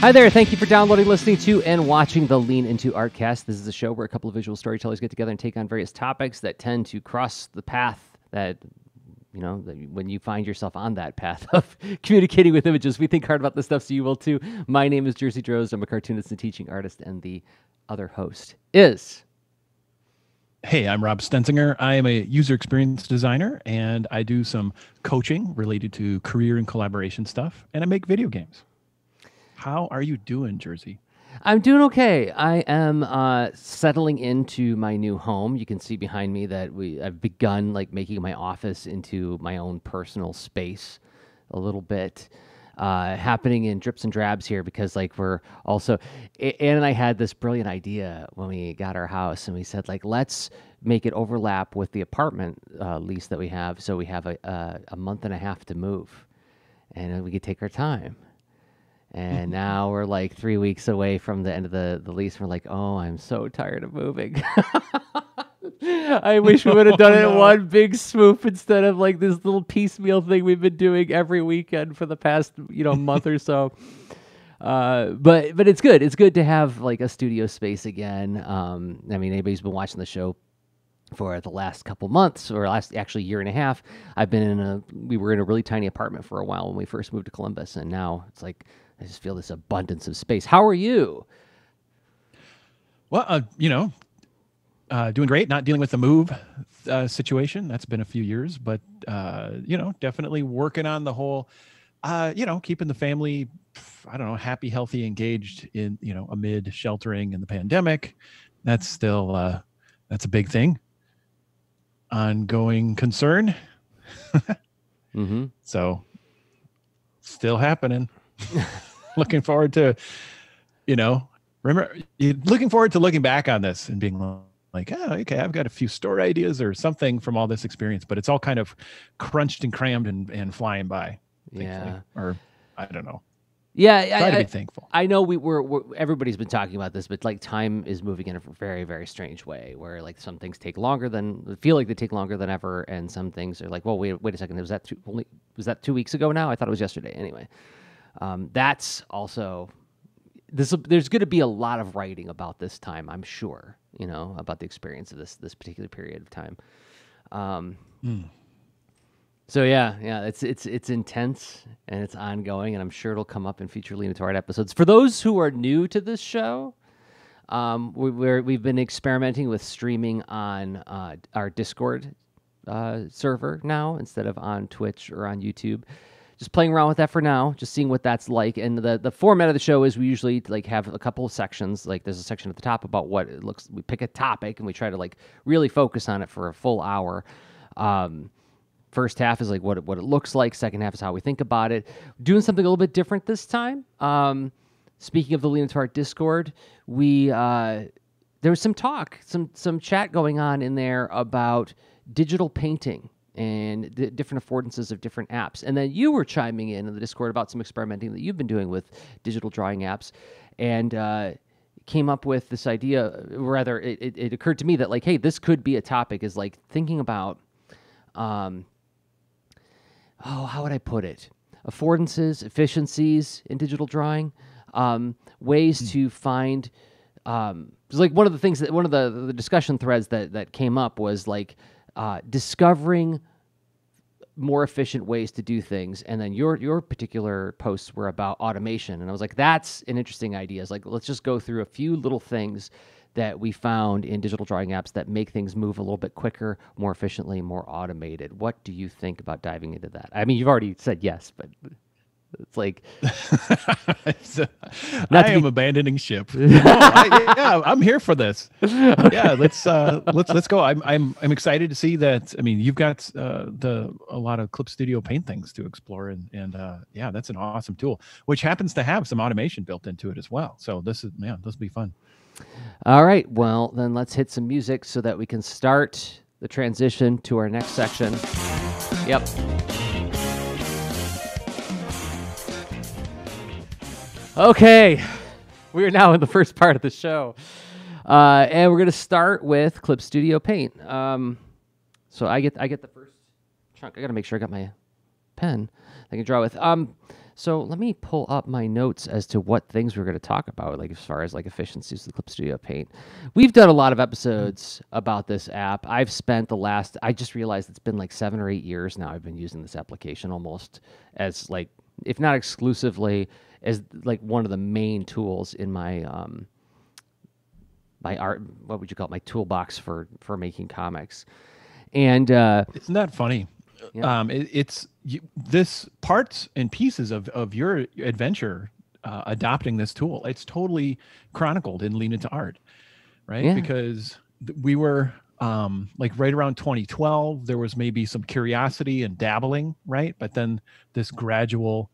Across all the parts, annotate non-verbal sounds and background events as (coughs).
Hi there. Thank you for downloading, listening to, and watching the Lean Into Artcast. This is a show where a couple of visual storytellers get together and take on various topics that tend to cross the path that, you know, when you find yourself on that path of (laughs) communicating with images. We think hard about this stuff, so you will too. My name is Jerzy Drozd. I'm a cartoonist and teaching artist, and the other host is. Hey, I'm Rob Stenzinger. I am a user experience designer and I do some coaching related to career and collaboration stuff, and I make video games. How are you doing, Jerzy? I'm doing okay. I am uh, settling into my new home. You can see behind me that we I've begun like making my office into my own personal space a little bit. Uh, happening in drips and drabs here because like we're also A- Ann and I had this brilliant idea when we got our house and we said like let's make it overlap with the apartment uh, lease that we have so we have a, a a month and a half to move and we could take our time and (laughs) now we're like three weeks away from the end of the, the lease. We're like, oh, I'm so tired of moving. (laughs) I wish we would have done it in (laughs) one big swoop instead of like this little piecemeal thing we've been doing every weekend for the past you know month or so. Uh, but but it's good. It's good to have like a studio space again. Um, I mean, anybody's been watching the show for the last couple months or last actually year and a half i've been in a we were in a really tiny apartment for a while when we first moved to columbus and now it's like i just feel this abundance of space how are you Well, uh, you know, uh, doing great. Not dealing with the move uh, situation. That's been a few years, but uh, you know, definitely working on the whole. Uh, you know, keeping the family, I don't know, happy, healthy, engaged in you know amid sheltering and the pandemic. That's still uh, that's a big thing. Ongoing concern. (laughs) mm-hmm. So, still happening. (laughs) looking forward to, you know, remember, looking forward to looking back on this and being like, oh, okay, I've got a few story ideas or something from all this experience, but it's all kind of crunched and crammed and, and flying by. Yeah. Or I don't know. yeah Try I, to be thankful. I know we were, we're everybody's been talking about this, but like time is moving in a very, very strange way where like some things take longer than feel like they take longer than ever, and some things are like, well, wait, wait a second, was that two, only was that two weeks ago now? I thought it was yesterday. Anyway, um, that's also this. There's going to be a lot of writing about this time, I'm sure. You know about the experience of this this particular period of time. Um, so yeah, yeah, it's it's it's intense and it's ongoing, and I'm sure it'll come up in future Lean Art episodes. For those who are new to this show, um, we, we're we've been experimenting with streaming on uh, our Discord uh, server now instead of on Twitch or on YouTube. Just playing around with that for now, just seeing what that's like. And the the format of the show is we usually like have a couple of sections. Like there's a section at the top about what it looks. We pick a topic and we try to like really focus on it for a full hour. Um, First half is like what it, what it looks like. Second half is how we think about it. Doing something a little bit different this time. Um, speaking of the Lean Into Art Discord, we uh, there was some talk, some some chat going on in there about digital painting and the different affordances of different apps. And then you were chiming in in the Discord about some experimenting that you've been doing with digital drawing apps, and uh, came up with this idea. Rather, it, it, it occurred to me that like, hey, this could be a topic. Is like thinking about. Um, oh, how would I put it? Affordances, efficiencies in digital drawing, um, ways to find. Um, it's like one of the things that one of the, the discussion threads that that came up was like uh, discovering more efficient ways to do things. And then your your particular posts were about automation. And i was like that's an interesting idea. It's like let's just go through a few little things that we found in digital drawing apps that make things move a little bit quicker more efficiently more automated. What do you think about diving into that? I mean you've already said yes but it's like (laughs) So, I am be- abandoning ship. (laughs) No, I, yeah, I'm here for this. Yeah, let's uh, let's let's go. I'm I'm I'm excited to see that. I mean, you've got uh, the a lot of Clip Studio Paint things to explore, and and uh, yeah, that's an awesome tool, which happens to have some automation built into it as well. So this is yeah, this will be fun. all right well then let's hit some music so that we can start the transition to our next section yep Okay, we are now in the first part of the show, uh, and we're going to start with Clip Studio Paint. Um, so I get I get the first chunk. I got to make sure I got my pen I can draw with. Um, So let me pull up my notes as to what things we're going to talk about, like as far as like efficiencies the Clip Studio Paint. We've done a lot of episodes about this app. I've spent the last, I just realized it's been like seven or eight years now. I've been using this application almost as like, if not exclusively, as like one of the main tools in my um, my art. What would you call it? My toolbox for for making comics. And uh, Isn't that funny? Yeah. Um, it, it's you, this parts and pieces of of your adventure uh, adopting this tool. It's totally chronicled in Lean into Art, right? Yeah. Because we were um, like right around 2012. There was maybe some curiosity and dabbling, right? But then this gradual,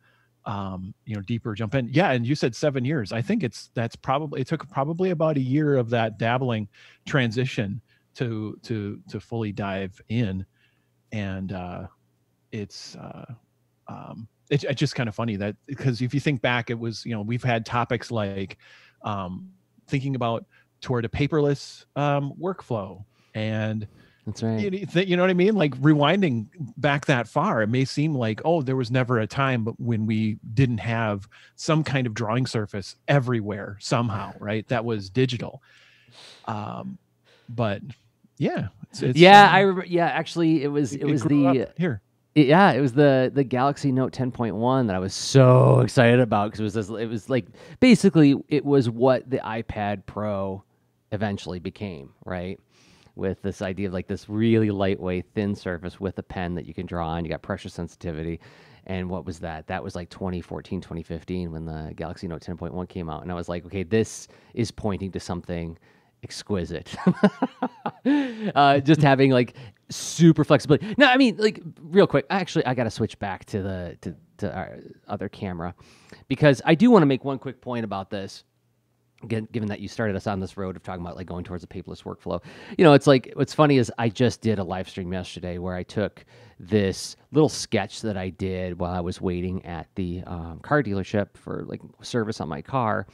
um, you know, deeper jump in. Yeah, and you said seven years. I think it's that's probably it took probably about a year of that dabbling transition to to to fully dive in and uh, it's uh, um, it's, it's just kind of funny that because if you think back, it was you know we've had topics like um, thinking about toward a paperless um, workflow and that's right. you, you know what I mean? Like rewinding back that far, it may seem like, oh, there was never a time when we didn't have some kind of drawing surface everywhere somehow, right? That was digital. Um, but yeah, it's, it's, yeah, um, I remember. Yeah, actually, it was it, was the here. it- yeah it was the the Galaxy Note 10.1 that I was so excited about because it was this, it was like basically it was what the iPad Pro eventually became, right? With this idea of like this really lightweight, thin surface with a pen that you can draw on. You got pressure sensitivity. And what was that? That was like 2014, 2015 when the Galaxy Note 10.1 came out. And I was like, okay, this is pointing to something exquisite. (laughs) uh, just having like super flexibility. No, I mean, like real quick. Actually, I got to switch back to the to, to our other camera because I do want to make one quick point about this. Given that you started us on this road of talking about like going towards a paperless workflow, you know, it's like what's funny is I just did a live stream yesterday where I took this little sketch that I did while I was waiting at the um, car dealership for like service on my car,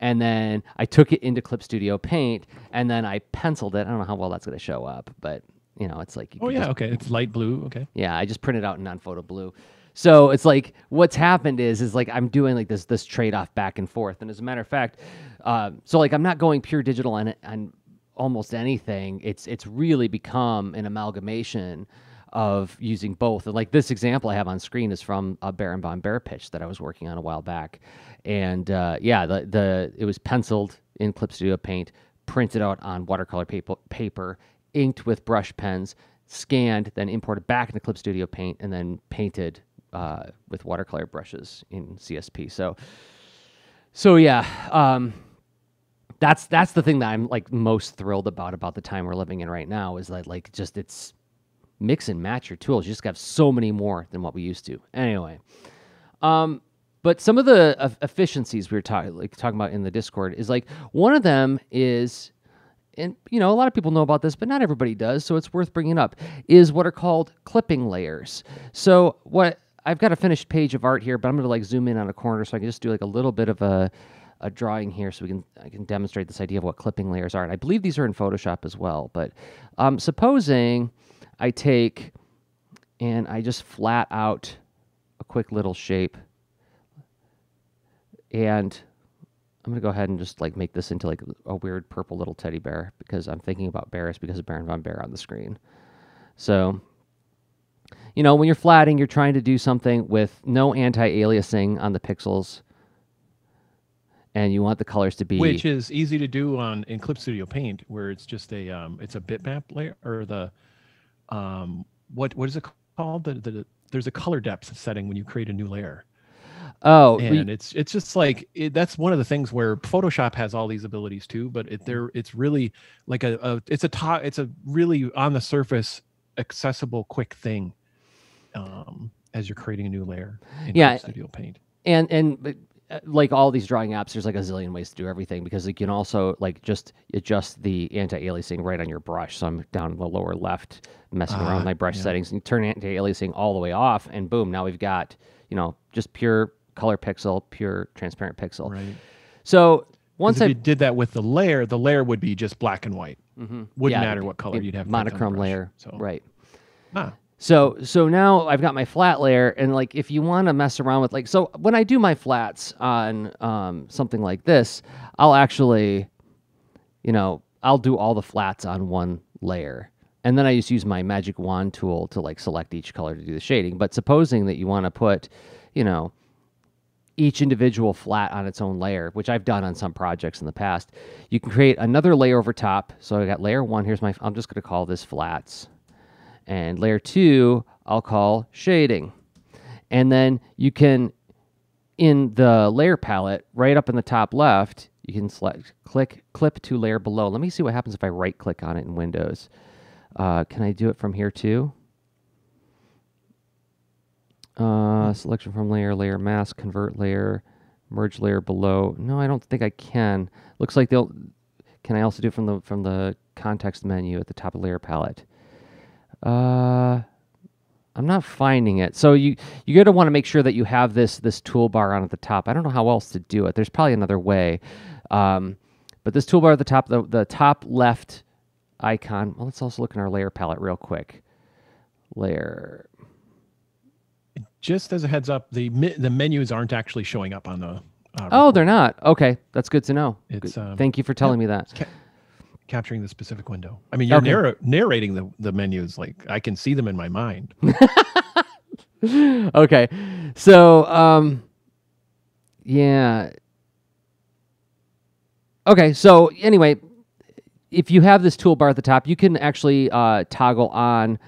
and then I took it into Clip Studio Paint, and then I penciled it. I don't know how well that's going to show up, but you know, it's like you Oh yeah, just okay. It's light blue. Okay. yeah, I just printed out in non-photo blue. So it's like what's happened is is like I'm doing like this this trade off back and forth. And as a matter of fact, uh, so like I'm not going pure digital on on almost anything. It's it's really become an amalgamation of using both. And like this example I have on screen is from a Baron von Bear pitch that I was working on a while back. And uh, yeah, the the it was penciled in Clip Studio Paint, printed out on watercolor paper, paper inked with brush pens, scanned, then imported back into Clip Studio Paint, and then painted uh, with watercolor brushes in CSP. So, so yeah, um, that's that's the thing that I'm like most thrilled about about the time we're living in right now is that like just it's mix and match your tools. You just have so many more than what we used to. Anyway, um, but some of the uh, efficiencies we were talking like talking about in the Discord is like one of them is and you know a lot of people know about this but not everybody does so it's worth bringing up is what are called clipping layers so what i've got a finished page of art here but i'm going to like zoom in on a corner so i can just do like a little bit of a, a drawing here so we can i can demonstrate this idea of what clipping layers are and i believe these are in photoshop as well but um, supposing i take and i just flat out a quick little shape and I'm gonna go ahead and just like make this into like a weird purple little teddy bear because I'm thinking about Barris because of Baron von Bear on the screen. So, you know, when you're flatting, you're trying to do something with no anti-aliasing on the pixels, and you want the colors to be Which is easy to do on in Clip Studio Paint, where it's just a um, it's a bitmap layer or the um, what what is it called? The, the there's a color depth setting when you create a new layer. oh we- and it's it's just like it, that's one of the things where Photoshop has all these abilities too, but it there it's really like a, a it's a top it's a really on the surface accessible quick thing um, as you're creating a new layer in Yeah, Studio Paint. and and but, uh, like all these drawing apps there's like a zillion ways to do everything because you can also like just adjust the anti-aliasing right on your brush so i'm down in the lower left messing around with Ah, my brush yeah. settings and turn anti-aliasing all the way off and boom now we've got you know just pure color pixel pure transparent pixel Right. So once i did that with the layer, the layer would be just black and white. Mhm. Wouldn't Yeah, matter what color you'd have. monochrome layer So right ah, So so now I've got my flat layer, and like if you want to mess around with like so when I do my flats on um, something like this, I'll actually, you know, I'll do all the flats on one layer, and then I just use my magic wand tool to like select each color to do the shading. But supposing that you want to put, you know, each individual flat on its own layer, which I've done on some projects in the past, you can create another layer over top. So I got layer one. Here's my. I'm just going to call this flats and layer two, I'll call shading. And then you can, in the layer palette, right up in the top left, you can select click clip to layer below. Let me see what happens if I right click on it in Windows. Uh, can I do it from here too? Uh, selection from layer, layer mask, convert layer, merge layer below. No, I don't think I can. Looks like they'll. Can I also do it from the from the context menu at the top of layer palette? Uh, I'm not finding it. So you you got to want to make sure that you have this this toolbar on at the top. I don't know how else to do it. There's probably another way. Um, but this toolbar at the top, the, the top left icon. Well, let's also look in our layer palette real quick. Layer. Just as a heads up, the me- the menus aren't actually showing up on the. Uh, oh, they're not. Okay, that's good to know. It's, um, Thank you for telling me that. Ca- capturing the specific window. I mean, you're Okay. narr- narrating the the menus like I can see them in my mind. (laughs) okay. So, um, yeah. Okay. So, anyway, if you have this toolbar at the top, you can actually uh, toggle on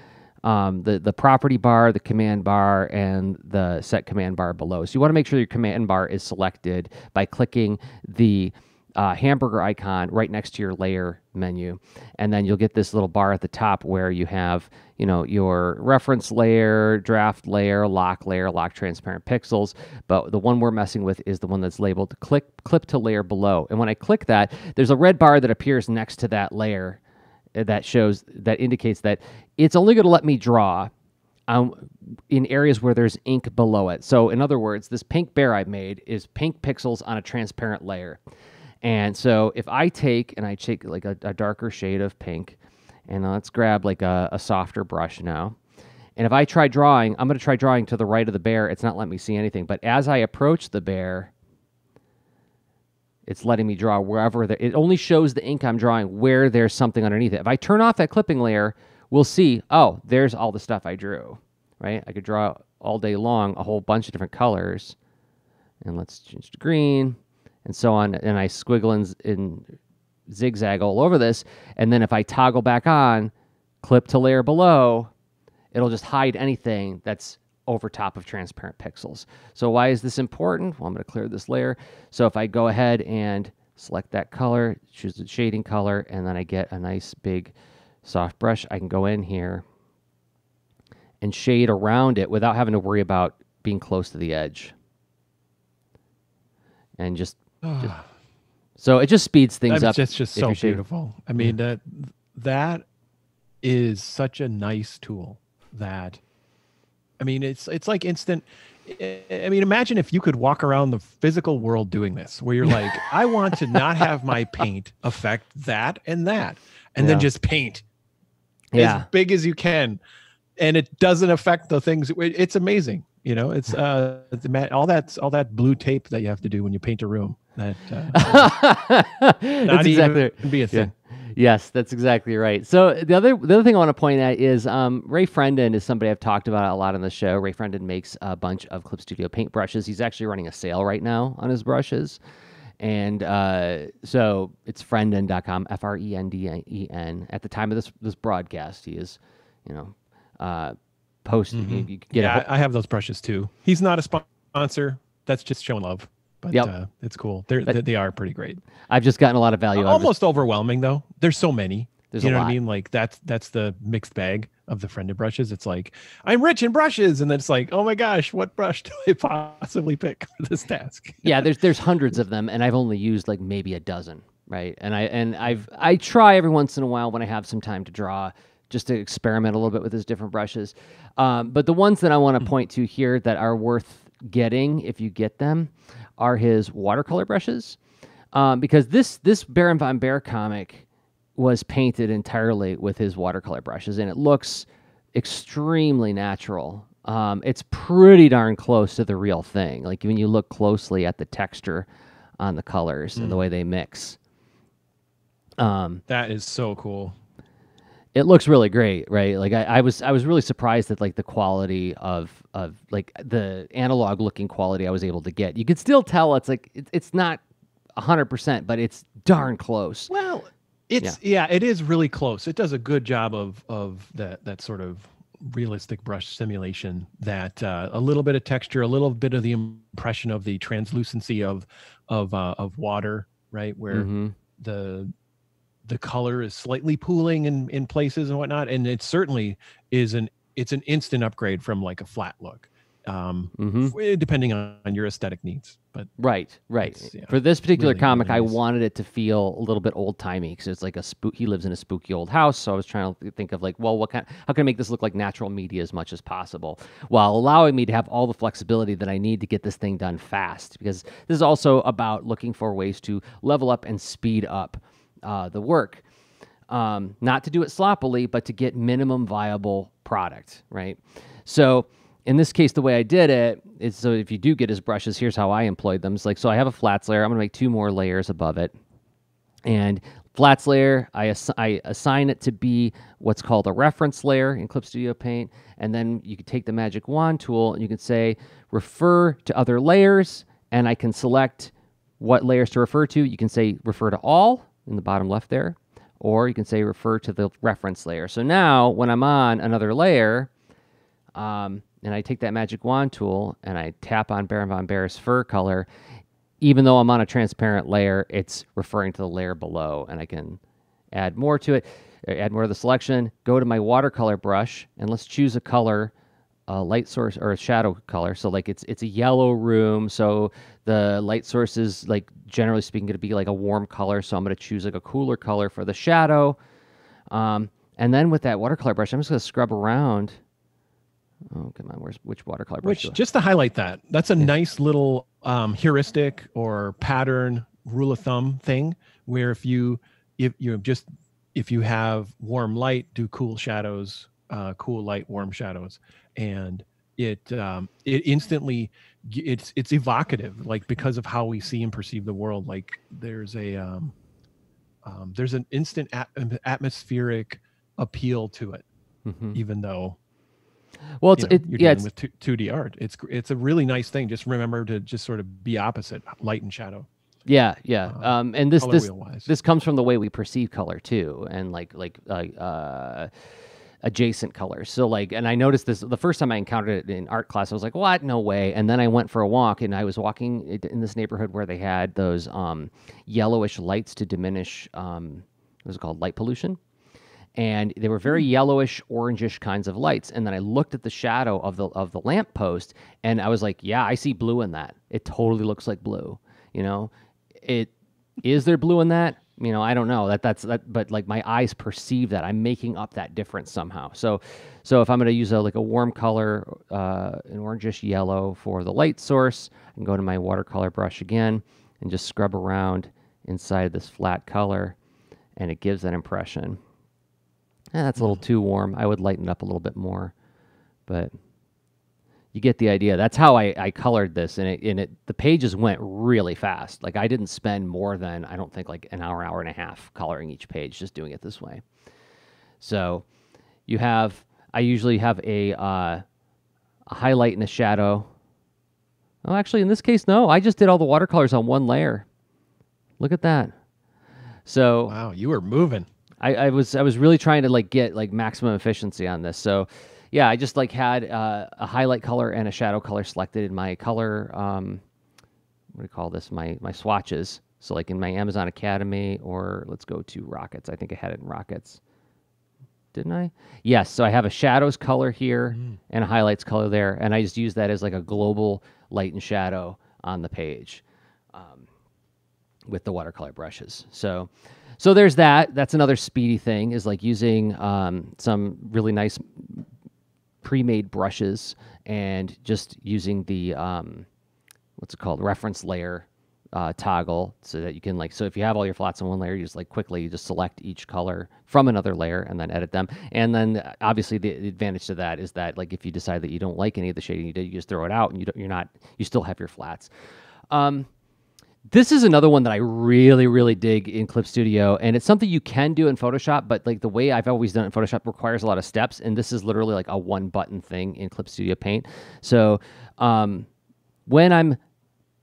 um, the, the property bar, the command bar, and the set command bar below. So, you want to make sure your command bar is selected by clicking the uh, hamburger icon right next to your layer menu, and then you'll get this little bar at the top where you have, you know, your reference layer, draft layer, lock layer, lock transparent pixels. But the one we're messing with is the one that's labeled click clip to layer below. And when I click that, there's a red bar that appears next to that layer uh, that shows that indicates that it's only going to let me draw um, in areas where there's ink below it. So, in other words, this pink bear I made is pink pixels on a transparent layer. And so, if I take and I take like a, a darker shade of pink, and let's grab like a, a softer brush now. And if I try drawing, I'm going to try drawing to the right of the bear. It's not letting me see anything. But as I approach the bear, it's letting me draw wherever there, it only shows the ink I'm drawing where there's something underneath it. If I turn off that clipping layer, we'll see, oh, there's all the stuff I drew, right? I could draw all day long a whole bunch of different colors. And let's change to green and so on. And I squiggle in zigzag all over this. And then if I toggle back on, clip to layer below, it'll just hide anything that's over top of transparent pixels. So why is this important? Well, I'm going to clear this layer. So if I go ahead and select that color, choose the shading color, and then I get a nice big soft brush, I can go in here and shade around it without having to worry about being close to the edge. And just, just so it just speeds things That's up. just just so beautiful. I mean that that is such a nice tool that I mean it's it's like instant I mean imagine if you could walk around the physical world doing this where you're like I want to not (laughs) have my paint affect that and that and then just paint Yeah. as big as you can and it doesn't affect the things it's amazing you know it's uh all that all that blue tape that you have to do when you paint a room that uh, (laughs) That's exactly be a thing Yes, that's exactly right. So the other the other thing I want to point out is um, Ray Frenden is somebody I've talked about a lot on the show. Ray Frenden makes a bunch of Clip Studio paint brushes. He's actually running a sale right now on his brushes. And uh, so it's frenden.com, F R E N D E N. At the time of this this broadcast, he is, you know, uh, posting. You, you get yeah, I have those brushes too. He's not a sponsor. That's just showing love. But Yep. uh, it's cool. They're, But- they they are pretty great. I've just gotten a lot of value. out of his- Almost overwhelming though. There's so many. There's you a know lot. what I mean? Like that's that's the mixed bag of the Frenden brushes. It's like I'm rich in brushes, and then it's like, oh my gosh, what brush (laughs) do I possibly pick for this task? (laughs) yeah there's there's hundreds of them and i've only used like maybe a dozen right and i and i've i try every once in a while when i have some time to draw just to experiment a little bit with his different brushes um, but the ones that i want to point to here that are worth getting if you get them are his watercolor brushes um, because this this baron von bear comic was painted entirely with his watercolor brushes and it looks extremely natural. Um, it's pretty darn close to the real thing. Like when you look closely at the texture on the colors and the way they mix. Um, That is so cool. It looks really great, right? Like I, I was I was really surprised at like the quality of of like the analog looking quality I was able to get. You could still tell it's like it, it's not hundred percent, but it's darn close. Well, it's yeah. it is really close. It does a good job of of that that sort of realistic brush simulation. That uh, a little bit of texture, a little bit of the impression of the translucency of of uh, of water, right? Where Mhm. the the color is slightly pooling in in places and whatnot, and it certainly is an it's an instant upgrade from like a flat look, um, Mhm. depending on, on your aesthetic needs. But Right, right. Yeah, For this particular really, comic, really I nice. wanted it to feel a little bit old timey because it's like a spook. He lives in a spooky old house, so I was trying to think of like, well, what kind? How can I make this look like natural media as much as possible, while allowing me to have all the flexibility that I need to get this thing done fast? Because this is also about looking for ways to level up and speed up uh, the work. Um, not to do it sloppily, but to get minimum viable product, right? So in this case, the way I did it is so if you do get his brushes, here's how I employed them. It's like, so I have a flats layer. I'm going to make two more layers above it. And flats layer, I, I assign it to be what's called a reference layer in Clip Studio Paint. And then you can take the magic wand tool and you can say, refer to other layers. And I can select what layers to refer to. You can say refer to all in the bottom left there, or you can say refer to the reference layer. So now when I'm on another layer, um, and I take that magic wand tool and I tap on Baron von Bear's fur color, even though I'm on a transparent layer, it's referring to the layer below, and I can add more to it, add more to the selection. Go to my watercolor brush, and let's choose a color, a light source or a shadow color. So like it's it's a yellow room, so the light source is like generally speaking going to be like a warm color. So I'm going to choose like a cooler color for the shadow. Um, and then with that watercolor brush, I'm just going to scrub around. Oh, come on. Where's which watercolor brush? Which, just to highlight that, that's a nice little um, heuristic or pattern rule of thumb thing. Where if you if you just if you have warm light, do cool shadows, uh, cool light, warm shadows, and it um, it instantly it's it's evocative, like because of how we see and perceive the world. Like there's a um, um, there's an instant at- atmospheric appeal to it, Mhm. even though Well, it's you know, it, you're yeah, dealing it's with two, 2D art. It's it's a really nice thing. Just remember to just sort of be opposite, light and shadow, yeah, yeah. uh, Um, and this this this comes from the way we perceive color too, and like like uh, uh, adjacent colors. So like, and I noticed this the first time I encountered it in art class. I was like, "What? No way!" And then I went for a walk, and I was walking in this neighborhood where they had those um, yellowish lights to diminish um, what was it called light pollution. And they were very yellowish, orangish kinds of lights. And then I looked at the shadow of the of the lamp post, and I was like, "Yeah, I see blue in that. It totally looks like blue." You know, it is there blue in that you know i don't know that that's that but like my eyes perceive that. I'm making up that difference somehow. So so if i'm going to use a like a warm color uh an orangish yellow for the light source i can go to my watercolor brush again and just scrub around inside this flat color and it gives that impression. Eh, that's a little too warm. I would lighten it up a little bit more but you get the idea. That's how I, I colored this, and it and it the pages went really fast. Like I didn't spend more than I don't think like an hour, hour and a half coloring each page, just doing it this way. So you have I usually have a uh, a highlight and a shadow. Oh, actually, in this case, no. I just did all the watercolors on one layer. Look at that. So wow, you were moving. I, I was I was really trying to like get like maximum efficiency on this. So yeah, I just like had uh, a highlight color and a shadow color selected in my color um, what do you call this? My my swatches. So like in my Amazon Academy or let's go to Rockets. I think I had it in Rockets. Didn't I? Yes. So I have a shadows color here and a highlights color there, and I just use that as like a global light and shadow on the page um, with the watercolor brushes. So, so there's that. That's another speedy thing is like using um, some really nice pre-made brushes and just using the um, what's it called? Reference layer uh, toggle so that you can like so if you have all your flats in one layer you just like quickly you just select each color from another layer and then edit them. And then obviously the, the advantage to that is that like if you decide that you don't like any of the shading you did you just throw it out and you don't, you're not you still have your flats. Um, this is another one that I really, really dig in Clip Studio, and it's something you can do in Photoshop, but like the way I've always done it in Photoshop requires a lot of steps, and this is literally like a one button thing in Clip Studio Paint. So um, when I'm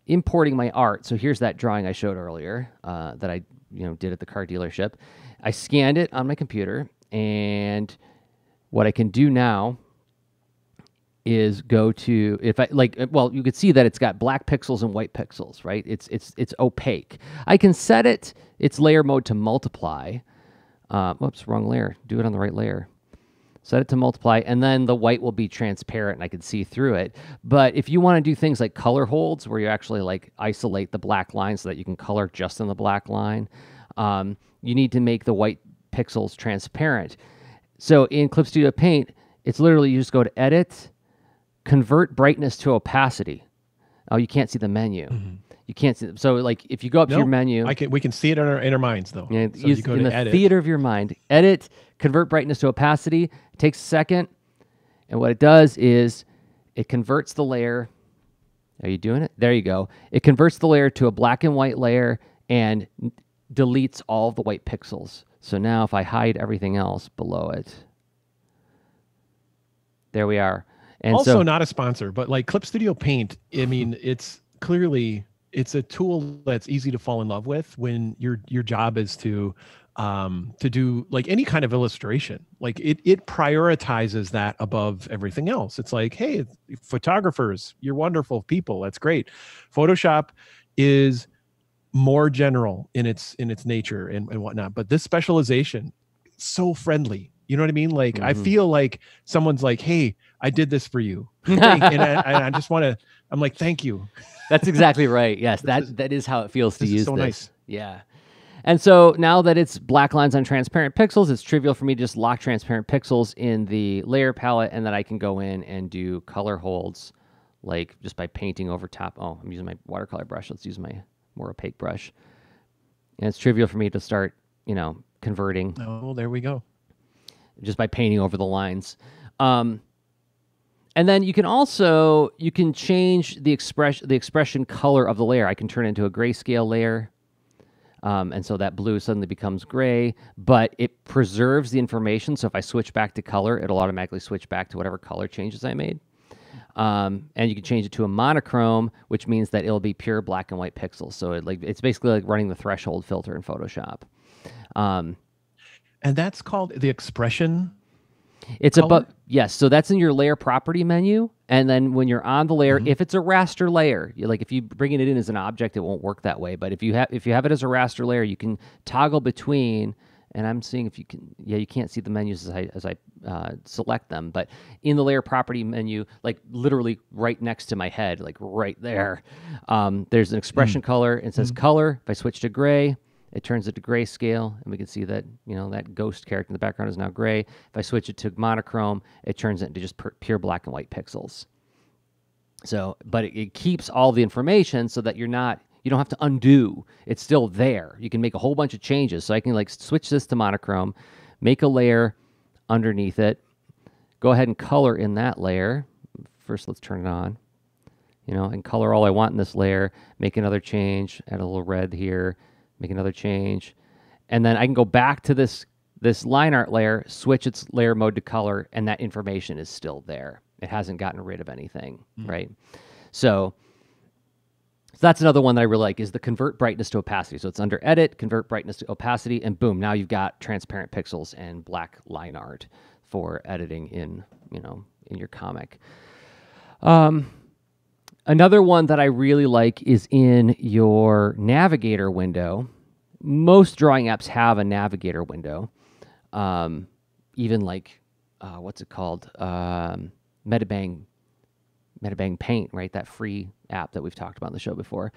importing my art, so here's that drawing I showed earlier uh, that I you know did at the car dealership. I scanned it on my computer, and what I can do now is go to if I like uh, well you could see that it's got black pixels and white pixels right? It's it's it's opaque. I can set it its layer mode to multiply uh, whoops wrong layer do it on the right layer. Set it to multiply and then the white will be transparent and I can see through it. But if you want to do things like color holds where you actually like isolate the black line so that you can color just in the black line um, you need to make the white pixels transparent. So in Clip Studio Paint it's literally you just go to edit convert brightness to opacity. Oh, you can't see the menu. Mm-hmm. You can't see. So, like, if you go up to your menu, I can. We can see it in our, in our minds, though. Yeah, so you go in the edit. theater of your mind. Edit, convert brightness to opacity. It takes a second, and what it does is it converts the layer. Are you doing it? There you go. It converts the layer to a black and white layer and deletes all the white pixels. So now, if I hide everything else below it, there we are. And also so, not a sponsor, but like Clip Studio Paint, I mean, it's clearly it's a tool that's easy to fall in love with when your your job is to um to do like any kind of illustration. Like it it prioritizes that above everything else. It's like, hey, photographers, you're wonderful people. That's great. Photoshop is more general in its in its nature and, and whatnot. But this specialization, so friendly. You know what I mean? Like mm-hmm. I feel like someone's like, hey, I did this for you. (laughs) and, I, I, just want to, I'm like, thank you. That's exactly (laughs) right. Yes, that is, that is how it feels to use so this. Nice. Yeah. And so now that it's black lines on transparent pixels, it's trivial for me to just lock transparent pixels in the layer palette and then I can go in and do color holds like just by painting over top. Oh, I'm using my watercolor brush. Let's use my more opaque brush. And it's trivial for me to start, you know, converting. Oh, there we go. Just by painting over the lines. Um, and then you can also you can change the expression the expression color of the layer. I can turn it into a grayscale layer. Um, and so that blue suddenly becomes gray, but it preserves the information. So if I switch back to color, it'll automatically switch back to whatever color changes I made. Um, and you can change it to a monochrome, which means that it'll be pure black and white pixels. So it, like it's basically like running the threshold filter in Photoshop. Um, and that's called the expression it's above yes, so that's in your layer property menu, and then when you're on the layer, mm-hmm. if it's a raster layer, like if you bringing it in as an object, it won't work that way. But if you have if you have it as a raster layer, you can toggle between. And I'm seeing if you can, yeah, you can't see the menus as I as I uh, select them, but in the layer property menu, like literally right next to my head, like right there, um, there's an expression mm-hmm. color. It says mm-hmm. color. If I switch to gray, it turns it to grayscale, and we can see that you know that ghost character in the background is now gray. If I switch it to monochrome, it turns it into just pure black and white pixels. So, but it, it keeps all the information so that you're not you don't have to undo. It's still there. You can make a whole bunch of changes. So I can like switch this to monochrome, make a layer underneath it, go ahead and color in that layer. First, let's turn it on. You know, and color all I want in this layer, make another change, add a little red here, make another change, and then I can go back to this this line art layer, switch its layer mode to color, and that information is still there. It hasn't gotten rid of anything, mm. right? So, so that's another one that I really like is the convert brightness to opacity. So it's under edit, convert brightness to opacity, and boom, now you've got transparent pixels and black line art for editing in, you know, in your comic. Um, Another one that I really like is in your navigator window. Most drawing apps have a navigator window. Um, even like, uh, what's it called? Um, MediBang, MediBang Paint, right? That free app that we've talked about on the show before.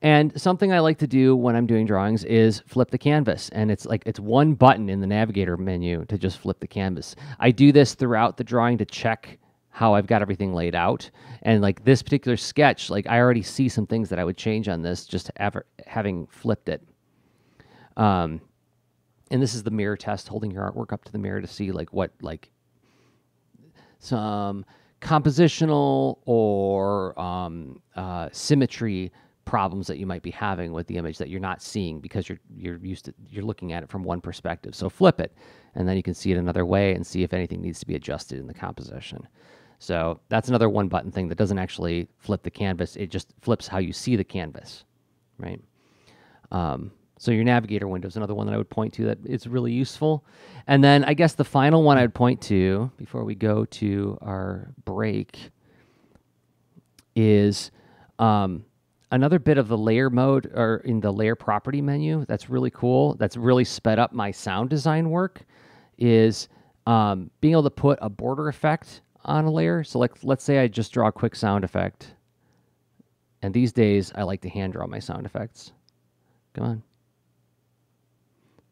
And something I like to do when I'm doing drawings is flip the canvas. And it's like it's one button in the navigator menu to just flip the canvas. I do this throughout the drawing to check how I've got everything laid out. And like this particular sketch, like I already see some things that I would change on this just ever having flipped it. Um, and this is the mirror test, holding your artwork up to the mirror to see like what like some compositional or um, uh, symmetry problems that you might be having with the image that you're not seeing because you're you're used to you're looking at it from one perspective. So flip it, and then you can see it another way and see if anything needs to be adjusted in the composition. So that's another one button thing that doesn't actually flip the canvas. It just flips how you see the canvas, right? Um, so your navigator window is another one that I would point to that is really useful. And then I guess the final one I would point to before we go to our break is um, another bit of the layer mode or in the layer property menu. That's really cool. That's really sped up my sound design work. Is um, being able to put a border effect on a layer. So like let's say I just draw a quick sound effect. And these days I like to hand draw my sound effects. Come on.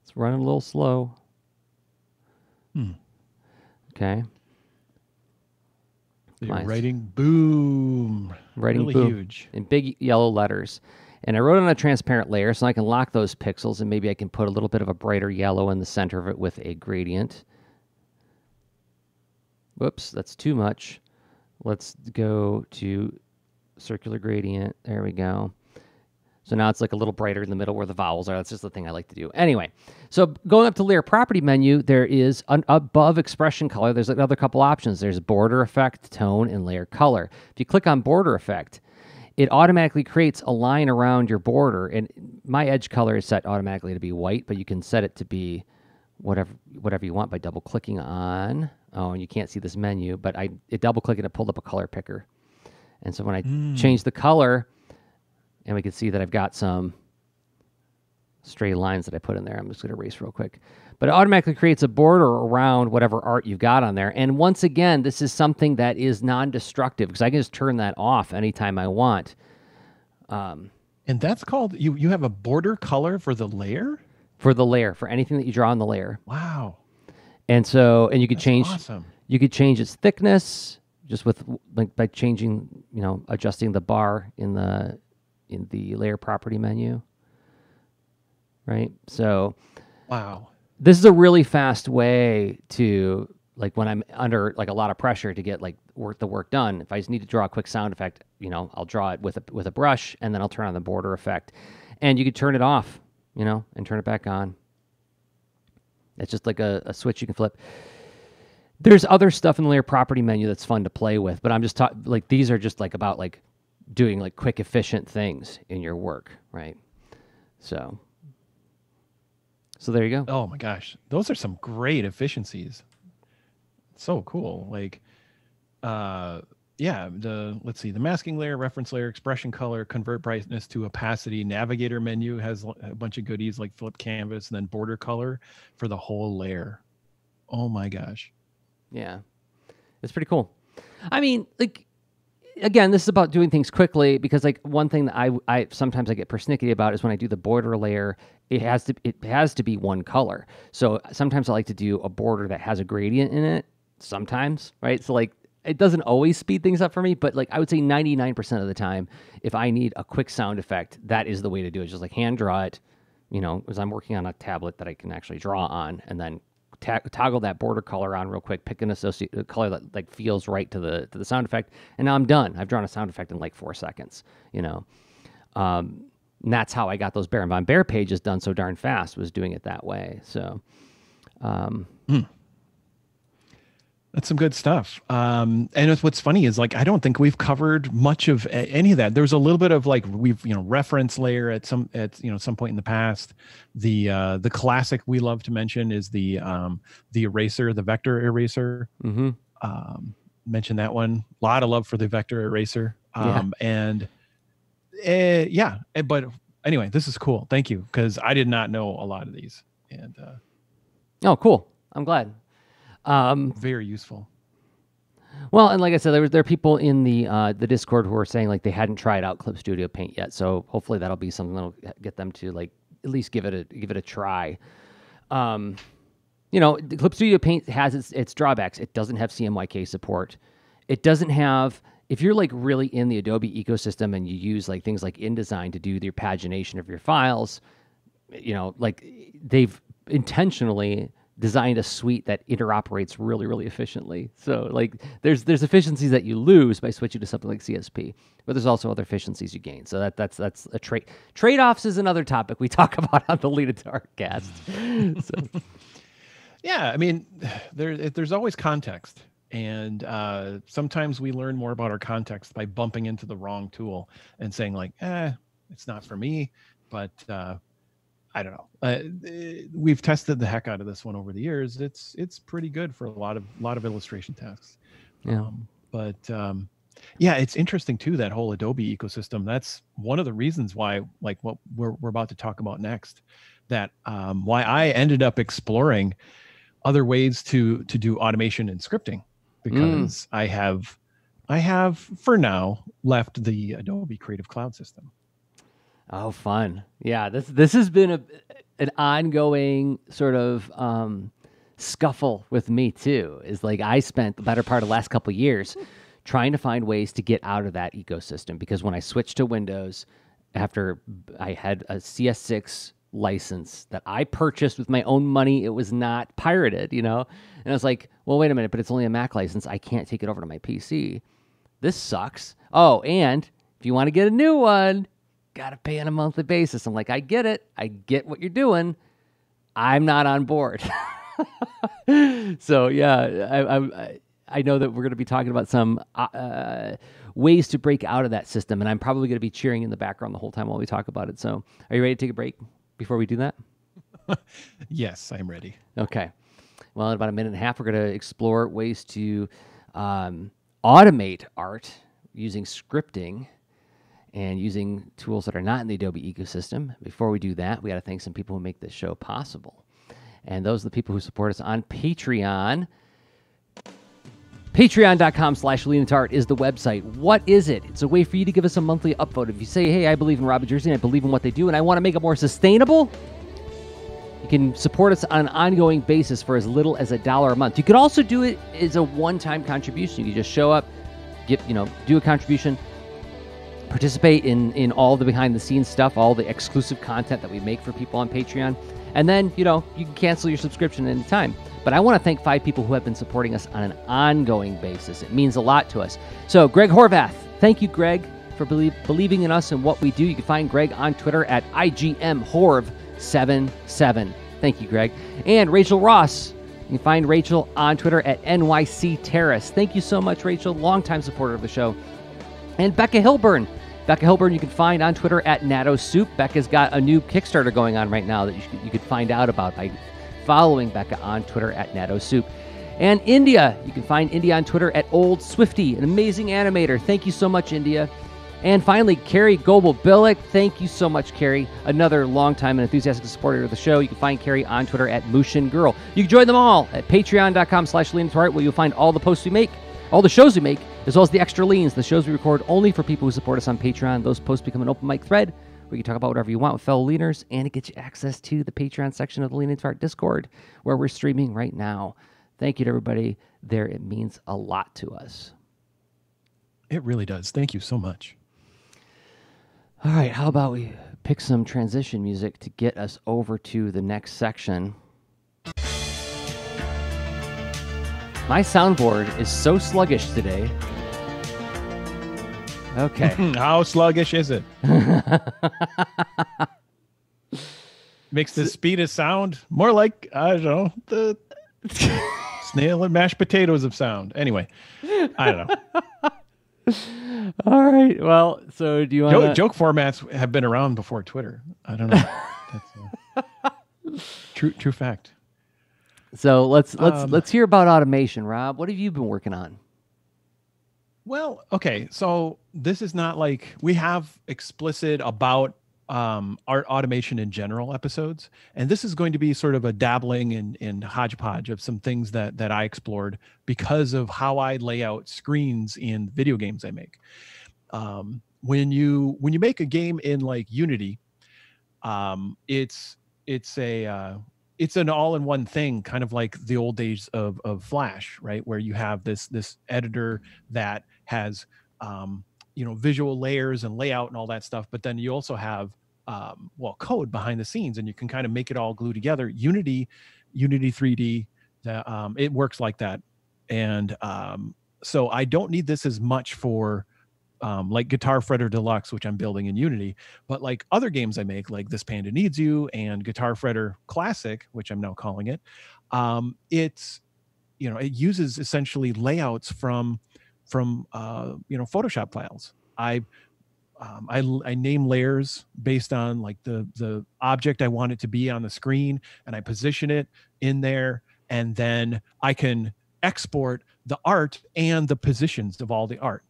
It's running a little slow. Hmm. Okay. Writing boom. Writing really boom. huge. in big yellow letters. And I wrote on a transparent layer so I can lock those pixels and maybe I can put a little bit of a brighter yellow in the center of it with a gradient. Whoops, that's too much. Let's go to circular gradient. There we go. So now it's like a little brighter in the middle where the vowels are. That's just the thing I like to do. Anyway, so going up to layer property menu, there is an above expression color. There's another couple options. There's border effect, tone, and layer color. If you click on border effect, it automatically creates a line around your border. And my edge color is set automatically to be white, but you can set it to be whatever whatever you want by double clicking on. Oh, and you can't see this menu, but I it double clicked and it pulled up a color picker. And so when I change the color, and we can see that I've got some stray lines that I put in there. I'm just going to erase real quick. But it automatically creates a border around whatever art you've got on there. And once again, this is something that is non-destructive because I can just turn that off anytime I want. Um, And that's called you you have a border color for the layer? For the layer for anything that you draw on the layer. Wow. And so, and you could That's change, awesome. you could change its thickness just with like by changing, you know, adjusting the bar in the in the layer property menu. Right. So Wow. this is a really fast way to like when I'm under like a lot of pressure to get like work the work done. If I just need to draw a quick sound effect, you know, I'll draw it with a with a brush and then I'll turn on the border effect. And you could turn it off, you know, and turn it back on. It's just like a, a switch you can flip. There's other stuff in the layer property menu that's fun to play with, but I'm just talking like these are just like about like doing like quick efficient things in your work, right? So so there you go. Oh my gosh. Those are some great efficiencies. So cool. Like uh yeah, the let's see, the masking layer, reference layer, expression color, convert brightness to opacity, navigator menu has a bunch of goodies like flip canvas and then border color for the whole layer. Oh my gosh. Yeah. It's pretty cool. I mean, like again, this is about doing things quickly because like one thing that I I sometimes I get persnickety about is when I do the border layer, it has to it has to be one color. So sometimes I like to do a border that has a gradient in it. Sometimes, right? So like it doesn't always speed things up for me, but like I would say 99% of the time, if I need a quick sound effect, that is the way to do it. Just like hand draw it, you know, because I'm working on a tablet that I can actually draw on, and then ta- toggle that border color on real quick, pick an associate color that like feels right to the to the sound effect, and now I'm done. I've drawn a sound effect in like four seconds, you know. Um, and that's how I got those Baron von Bear pages done so darn fast was doing it that way. So, um, That's some good stuff. Um, and it's, what's funny is like I don't think we've covered much of any of that. There's a little bit of like we've you know reference layer at some at you know some point in the past. The uh, the classic we love to mention is the um, the eraser, the vector eraser. mhm. Um, mention that one. A lot of love for the vector eraser. Yeah. Um, and uh, yeah, eh, but anyway, this is cool. Thank you because I did not know a lot of these and uh, oh, cool. I'm glad. Um, very useful. Well, and like I said, there, was, there are people in the uh, the Discord who are saying like they hadn't tried out Clip Studio Paint yet. So hopefully that'll be something that'll get them to like at least give it a give it a try. Um, you know, the Clip Studio Paint has its its drawbacks. It doesn't have CMYK support, it doesn't have if you're like really in the Adobe ecosystem and you use like things like InDesign to do your pagination of your files, you know, like they've intentionally designed a suite that interoperates really, really efficiently. So like there's there's efficiencies that you lose by switching to something like CSP, but there's also other efficiencies you gain. So that that's that's a trade trade offs is another topic we (laughs) talk about on the Into Art cast. so. Yeah, I mean, there there's always context, and uh, sometimes we learn more about our context by bumping into the wrong tool and saying like, "eh, it's not for me." But uh, I don't know. Uh, we've tested the heck out of this one over the years. It's it's pretty good for a lot of lot of illustration tasks. Yeah. Um, but um, yeah, it's interesting too that whole Adobe ecosystem. That's one of the reasons why, like what we're we're about to talk about next, that um, why I ended up exploring other ways to to do automation and scripting because mm. I have I have for now left the Adobe Creative Cloud system. Oh, fun! Yeah, this this has been a an ongoing sort of um, scuffle with me too. Is like I spent the better part of the last couple years trying to find ways to get out of that ecosystem because when I switched to Windows after I had a CS6 license that I purchased with my own money. It was not pirated, you know? And I was like, well, wait a minute, but it's only a Mac license. I can't take it over to my PC. This sucks. Oh, and if you want to get a new one, got to pay on a monthly basis. I'm like, I get it. I get what you're doing. I'm not on board. (laughs) so, yeah, I, I, I know that we're going to be talking about some uh, uh, ways to break out of that system, and I'm probably going to be cheering in the background the whole time while we talk about it. So, are you ready to take a break? before we do that? (laughs) yes, I'm ready. Okay. Well, in about a minute and a half, we're going to explore ways to um, automate art using scripting and using tools that are not in the Adobe ecosystem. Before we do that, we got to thank some people who make this show possible. And those are the people who support us on Patreon. Patreon.com slash Art is the website. What is it? It's a way for you to give us a monthly upvote. If you say, hey, I believe in Rob Jerzy and I believe in what they do and I want to make it more sustainable, you can support us on an ongoing basis for as little as a dollar a month. You could also do it as a one-time contribution. You just show up, get, you know, do a contribution, participate in in all the behind the scenes stuff, all the exclusive content that we make for people on Patreon. And then, you know, you can cancel your subscription anytime. But I want to thank five people who have been supporting us on an ongoing basis. It means a lot to us. So, Greg Horvath, thank you, Greg, for believe, believing in us and what we do. You can find Greg on Twitter at IGMHorv77. Thank you, Greg. And Rachel Ross. You can find Rachel on Twitter at NYC Terrace. Thank you so much, Rachel, longtime supporter of the show. And Becca Hillburn. Becca Hillburn, you can find on Twitter at Natto Soup. Becca's got a new Kickstarter going on right now that you, you could find out about by following Becca on Twitter at Natto Soup. And India, you can find India on Twitter at Old Swifty, an amazing animator. Thank you so much, India. And finally, Keri Goble Billick. Thank you so much, Keri. Another longtime and enthusiastic supporter of the show. You can find Keri on Twitter at Mushin Girl. You can join them all at patreon.com slash lean where you'll find all the posts we make, all the shows we make, as well as the extra leans, the shows we record only for people who support us on Patreon. Those posts become an open mic thread where you can talk about whatever you want with fellow leaners, and it gets you access to the Patreon section of the Lean Into Art Discord, where we're streaming right now. Thank you to everybody there. It means a lot to us. It really does. Thank you so much. All right, how about we pick some transition music to get us over to the next section? My soundboard is so sluggish today Okay. (laughs) How sluggish is it? (laughs) Makes the speed of sound more like I don't know the (laughs) snail and mashed potatoes of sound. Anyway, I don't know. All right. Well, so do you want joke, joke, formats have been around before Twitter? I don't know. True true fact. So let's let's um, let's hear about automation, Rob. What have you been working on? Well, okay. So this is not like we have explicit about um, art automation in general episodes, and this is going to be sort of a dabbling in in hodgepodge of some things that that I explored because of how I lay out screens in video games I make. Um, when you when you make a game in like Unity, um, it's it's a uh, it's an all-in-one thing, kind of like the old days of of Flash, right? Where you have this this editor that has um, you know visual layers and layout and all that stuff, but then you also have um, well code behind the scenes, and you can kind of make it all glue together. Unity, Unity 3D, that um, it works like that, and um, so I don't need this as much for um, like Guitar Fretter Deluxe, which I'm building in Unity, but like other games I make, like This Panda Needs You and Guitar Fretter Classic, which I'm now calling it, um, it's you know it uses essentially layouts from from uh, you know Photoshop files. I um, I, I name layers based on like the the object I want it to be on the screen, and I position it in there, and then I can export the art and the positions of all the art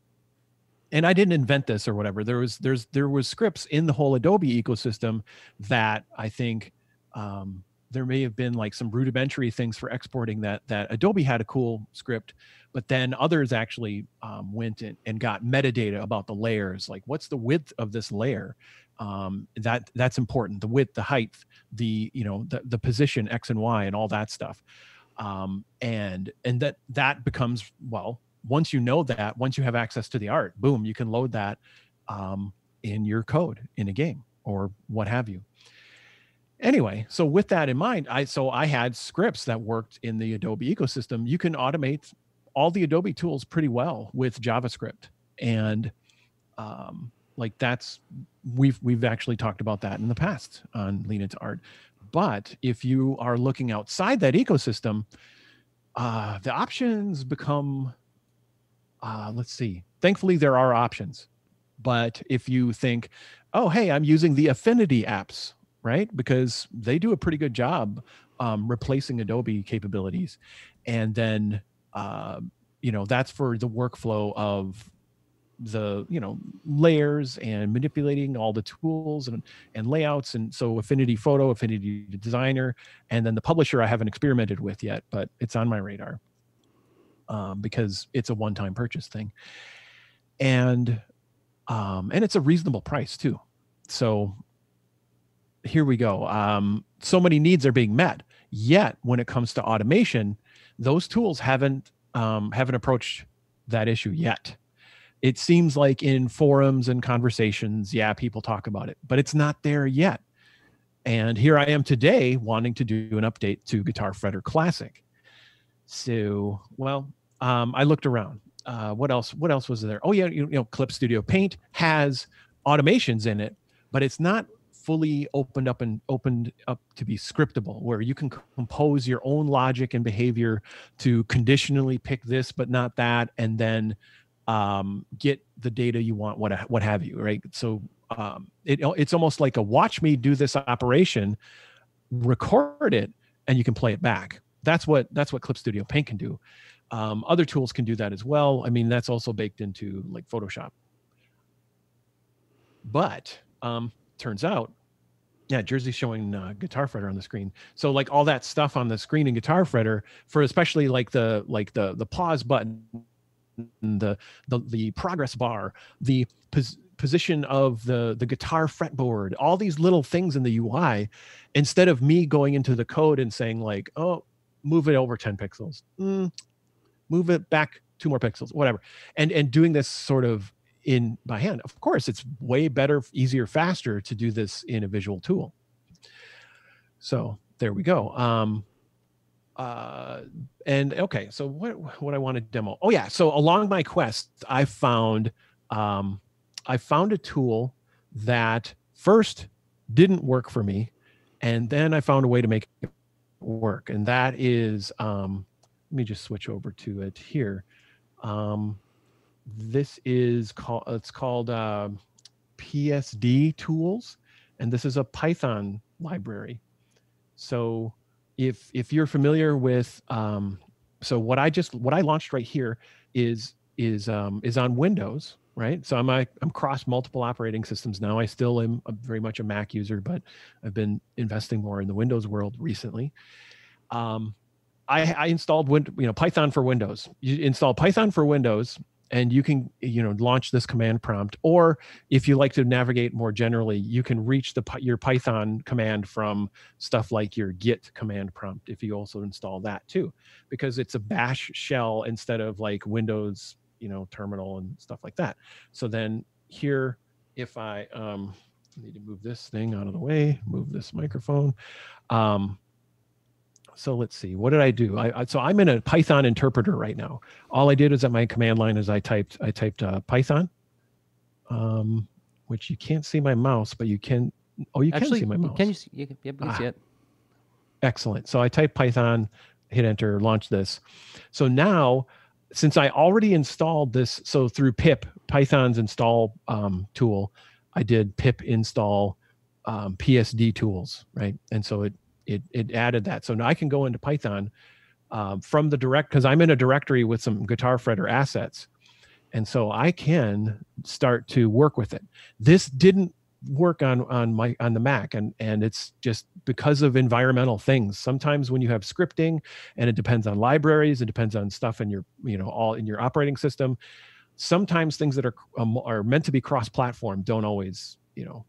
and I didn't invent this or whatever. There was there's there was scripts in the whole Adobe ecosystem that I think um, there may have been like some rudimentary things for exporting that that Adobe had a cool script, but then others actually um, went in and got metadata about the layers, like what's the width of this layer. Um, that that's important. The width, the height, the you know the the position X and Y, and all that stuff. Um, and and that that becomes well once you know that, once you have access to the art, boom, you can load that um, in your code in a game or what have you. Anyway, so with that in mind, I so I had scripts that worked in the Adobe ecosystem. You can automate all the Adobe tools pretty well with JavaScript, and um, like that's we've we've actually talked about that in the past on Lean into Art. But if you are looking outside that ecosystem, uh, the options become uh, let's see. Thankfully, there are options. But if you think, oh, hey, I'm using the Affinity apps, right? Because they do a pretty good job um, replacing Adobe capabilities. And then, uh, you know, that's for the workflow of the you know layers and manipulating all the tools and and layouts and so affinity photo affinity designer and then the publisher i haven't experimented with yet but it's on my radar um, because it's a one-time purchase thing, and um, and it's a reasonable price too. So here we go. Um, so many needs are being met. Yet, when it comes to automation, those tools haven't um, haven't approached that issue yet. It seems like in forums and conversations, yeah, people talk about it, but it's not there yet. And here I am today wanting to do an update to Guitar Fretter Classic. So, well, um, I looked around. Uh, what else? What else was there? Oh yeah, you, you know, Clip Studio Paint has automations in it, but it's not fully opened up and opened up to be scriptable where you can compose your own logic and behavior to conditionally pick this but not that and then um, get the data you want what what have you right so um, it, it's almost like a watch me do this operation record it and you can play it back that's what that's what clip studio paint can do um, other tools can do that as well. I mean, that's also baked into like Photoshop. But um, turns out, yeah, Jerzy's showing uh, Guitar Fretter on the screen. So like all that stuff on the screen and Guitar Fretter for especially like the like the the pause button, the the the progress bar, the pos- position of the the guitar fretboard, all these little things in the UI, instead of me going into the code and saying like, oh, move it over 10 pixels. Mm, move it back two more pixels, whatever. And and doing this sort of in by hand. Of course, it's way better, easier, faster to do this in a visual tool. So there we go. Um, uh, and okay, so what what I want to demo? Oh yeah, so along my quest, I found um, I found a tool that first didn't work for me, and then I found a way to make it work, and that is um, let me just switch over to it here. Um, this is called it's called uh, PSD tools, and this is a Python library. So if if you're familiar with um, so what I just what I launched right here is is um, is on Windows, right? So I'm I'm cross multiple operating systems now. I still am very much a Mac user, but I've been investing more in the Windows world recently. Um, I, I installed Win, you know Python for Windows. You install Python for Windows, and you can you know launch this command prompt or if you like to navigate more generally you can reach the your python command from stuff like your git command prompt if you also install that too because it's a bash shell instead of like windows you know terminal and stuff like that. So then here if i um need to move this thing out of the way move this microphone um so let's see what did i do? I, I, so i'm in a python interpreter right now. All i did is at my command line is i typed i typed uh, python um which you can't see my mouse but you can oh you Actually, can see my mouse Can you see, you can, yeah, you can Ah. see it? excellent. So i type python hit enter launch this. So now since i already installed this so through pip python's install um, tool i did pip install um, psd tools right? And so it it it added that. So now i can go into python um, from the direct because i'm in a directory with some guitar fretter assets. And so i can start to work with it. This didn't work on on my on the mac and and it's just because of environmental things. Sometimes when you have scripting and it depends on libraries it depends on stuff in your you know all in your operating system sometimes things that are um, are meant to be cross platform don't always you know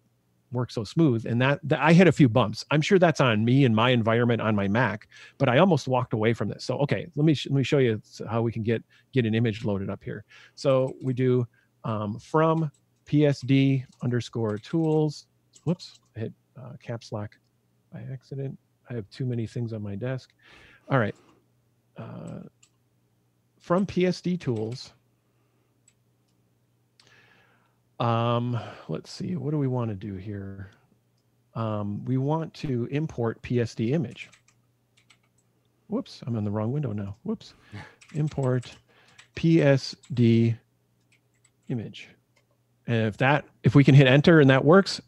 work so smooth and that, that i hit a few bumps. I'm sure that's on me and my environment on my mac but i almost walked away from this. So okay let me sh- let me show you how we can get get an image loaded up here. So we do um, from psd underscore tools whoops i hit uh, caps lock by accident. I have too many things on my desk. All right uh, from psd tools um let's see what do we want to do here? Um, we want to import psd image. Whoops i'm in the wrong window now. Whoops. (laughs) Import psd image. And if that if we can hit enter and that works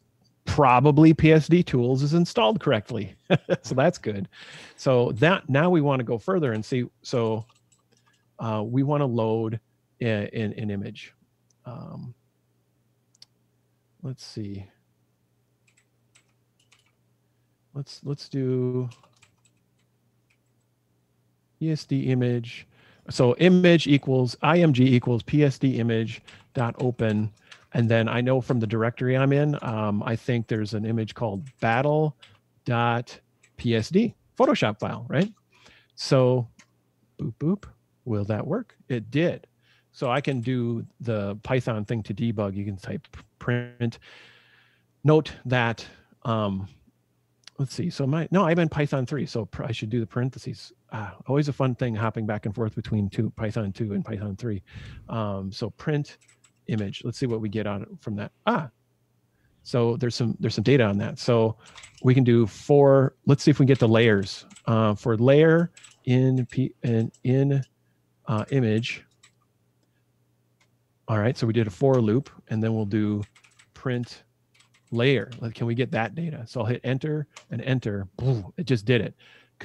probably psd tools is installed correctly. (laughs) So that's good. So that now we want to go further and see so uh, we want to load a- an, an image. Um, let's see. Let's let's do psd image. So image equals img equals psd image dot open. And then i know from the directory i'm in um, i think there's an image called battle dot psd photoshop file right? So boop boop will that work? It did so i can do the python thing to debug. You can type print. Note that um let's see. So my no i'm in python 3 so i should do the parentheses. Ah, always a fun thing hopping back and forth between two python 2 and python 3 um, so print image. Let's see what we get on from that. Ah so there's some there's some data on that. So we can do four. let's see if we get the layers. Uh, for layer in p in in uh, image all right so we did a for loop and then we'll do print layer can we get that data so i'll hit enter and enter boom, it just did it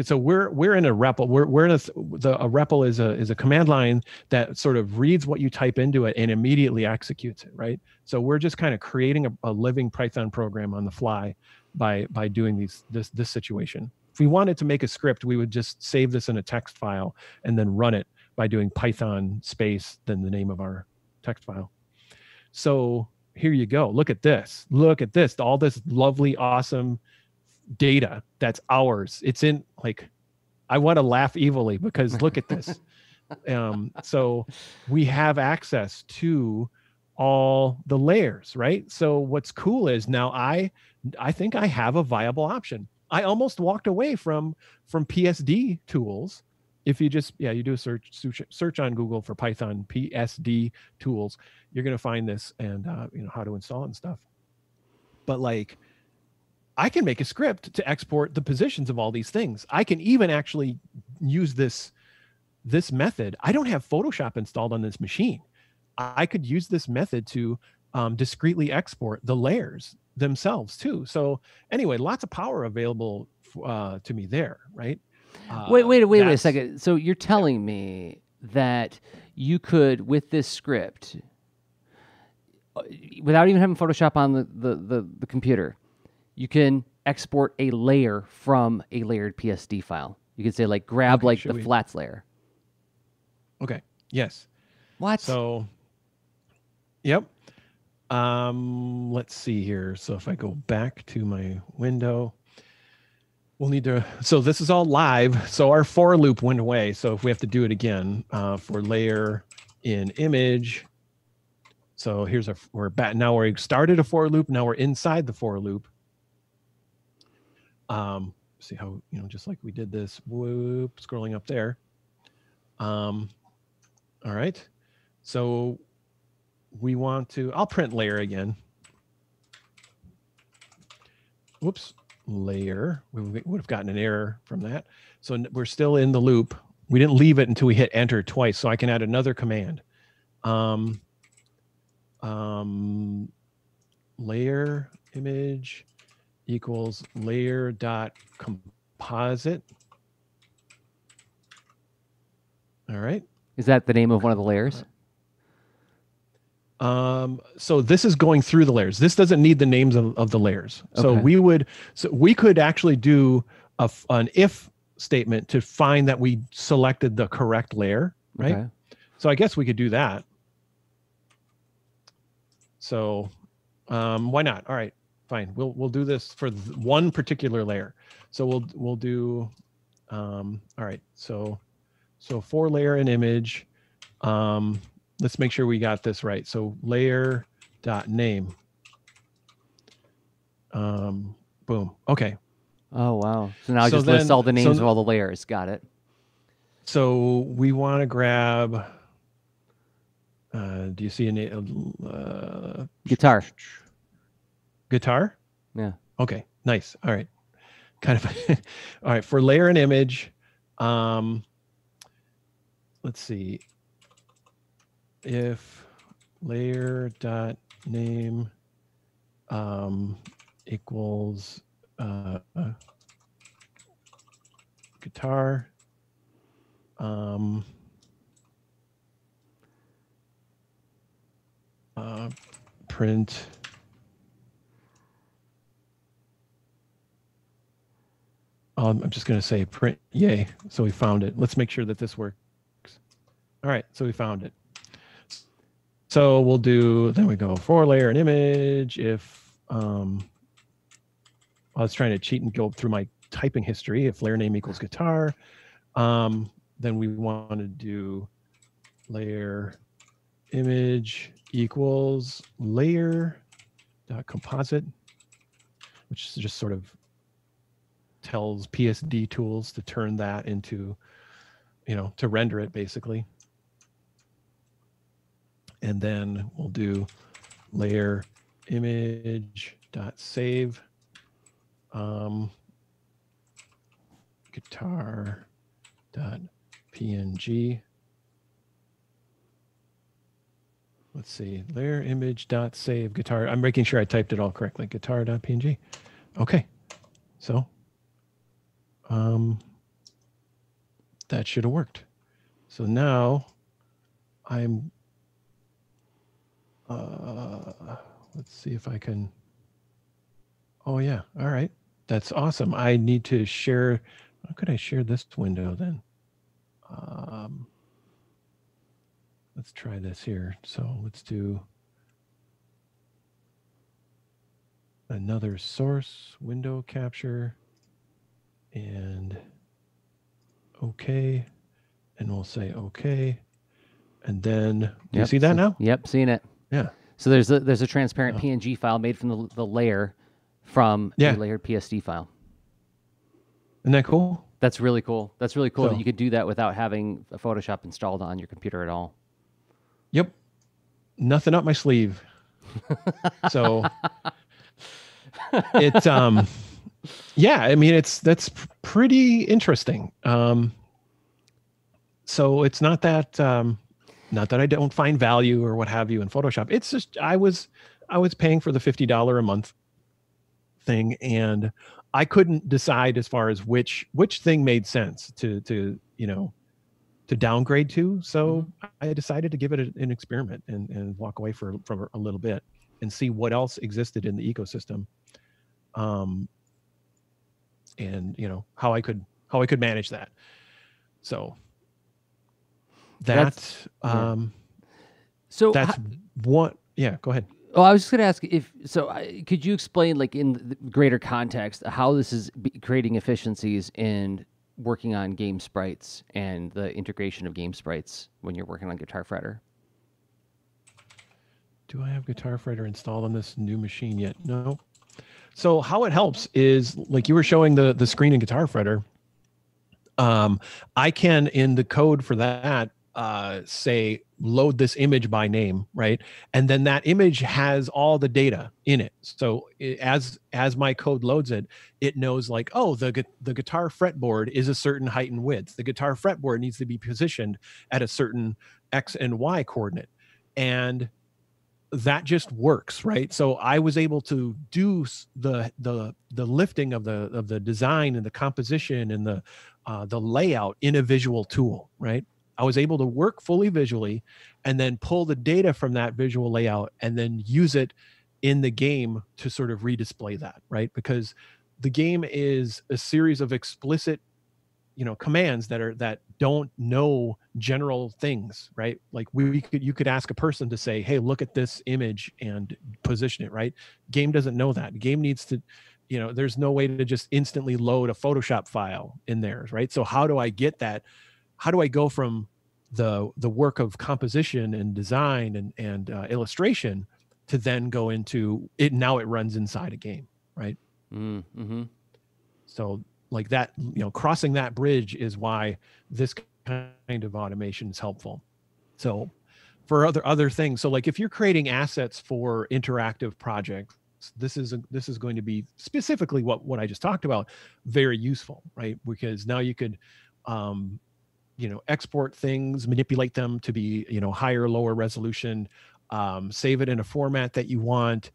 so we're we're in a REPL. We're we're in a th- the a REPL is a is a command line that sort of reads what you type into it and immediately executes it, right? So we're just kind of creating a, a living Python program on the fly by by doing these this this situation. If we wanted to make a script, we would just save this in a text file and then run it by doing Python space then the name of our text file. So here you go. Look at this. Look at this. All this lovely, awesome data that's ours. It's in like I want to laugh evilly because look at this. (laughs) um, so we have access to all the layers, right? So what's cool is now I I think I have a viable option. I almost walked away from from PSD tools. If you just yeah, you do a search search, on Google for Python PSD tools, you're gonna find this and uh, you know how to install it and stuff. But like I can make a script to export the positions of all these things. I can even actually use this this method. I don't have Photoshop installed on this machine. I could use this method to um, discreetly export the layers themselves too. So anyway, lots of power available uh, to me there, right? Uh, wait, wait, wait, wait a second. So you're telling me that you could, with this script, uh, without even having Photoshop on the, the, the, the computer, you can export a layer from a layered PSD file. You could say like grab Okay, like the we- flats layer. Okay. Yes. What? So, yep. Um, let's see here. So if I go back to my window, we'll need to. So this is all live. So our for loop went away. So if we have to do it again uh, for layer in image. So here's our we're back now. We started a for loop. Now we're inside the for loop. Um, see how you know just like we did this. Whoop, scrolling up there. Um, all right. So we want to, I'll print layer again. Whoops, layer. We would have gotten an error from that. So we're still in the loop. We didn't leave it until we hit enter twice. So I can add another command. Um, um, layer image equals layer dot composite. All right. Is that the name of one of the layers? Um, so this is going through the layers. This doesn't need the names of, of the layers. So Okay. we would, so we could actually do a, an if statement to find that we selected the correct layer, right? Okay. So I guess we could do that. So um, why not? All right, fine. We'll we'll do this for one particular layer. So we'll we'll do. Um, all right. So so for layer and image. Um, let's make sure we got this right. So layer dot name. Um, boom. Okay. Oh wow. So now I So just list all the names th- of all the layers. Got it. So we want to grab. Uh, do you see a name? Uh, Guitar. guitar Yeah. okay nice all right kind of (laughs) all right for layer and image um let's see if layer dot name um equals uh guitar um uh print Um, I'm just going to say print yay. So we found it. Let's make sure that this works. All right. So we found it. So we'll do, then we go for layer and image. If um, I was trying to cheat and go through my typing history, if layer name equals guitar, um, then we want to do layer image equals layer dot composite, which just sort of tells PSD tools to turn that into, you know, to render it basically. And then we'll do layer image dot save um, guitar dot png. Let's see, layer image dot save guitar. I'm making sure I typed it all correctly. Guitar dot png. Okay, so um, that should have worked. So now I'm, uh, let's see if I can, oh yeah, all right. That's awesome. I need to share, how could I share this window then? Um, let's try this here. So let's do another source window capture and okay and we'll say okay and then do you see that now Yep, seen it. Yeah. So there's a there's a transparent Oh. PNG file made from the, the layer from Yeah. a layered PSD file. isn't that cool That's really cool. That's really cool So- that you could do that without having a Photoshop installed on your computer at all. yep nothing up my sleeve (laughs) so it um yeah i mean it's that's pretty interesting um so it's not that um not that i don't find value or what have you in photoshop. It's just i was i was paying for the $50 a month thing and i couldn't decide as far as which which thing made sense to to you know to downgrade to. So i decided to give it an experiment and and walk away for from a little bit and see what else existed in the ecosystem. Um and you know how i could how i could manage that. So that That's- yeah. um So that's one. Yeah, go ahead. Oh, I was just going to ask if so. I, could you explain, like in the greater context, how this is creating efficiencies in working on game sprites and the integration of game sprites when you're working on Guitar Fretter? Do I have Guitar Fretter installed on this new machine yet? No. So how it helps is like you were showing the the screen in Guitar Fretter. Um, I can in the code for that uh, say load this image by name, right? And then that image has all the data in it. So it, as as my code loads it, it knows like, oh, the the guitar fretboard is a certain height and width. The guitar fretboard needs to be positioned at a certain x and y coordinate, and that just works, right? So I was able to do the the the lifting of the of the design and the composition and the uh, the layout in a visual tool, right? I was able to work fully visually and then pull the data from that visual layout and then use it in the game to sort of redisplay that, right? Because the game is a series of explicit you know commands that are that don't know general things right? Like we could you could ask a person to say hey look at this image and position it right? Game doesn't know that. Game needs to you know there's no way to just instantly load a photoshop file in there right? So how do i get that how do I go from the the work of composition and design and and uh, illustration to then go into it? Now it runs inside a game, right? Mm, hmm So like that, you know, crossing that bridge is why this kind of automation is helpful. So for other other things, so like if you're creating assets for interactive projects, this is a, this is going to be specifically what what I just talked about, very useful, right? Because now you could um, you know export things manipulate them to be you know higher lower resolution um, save it in a format that you want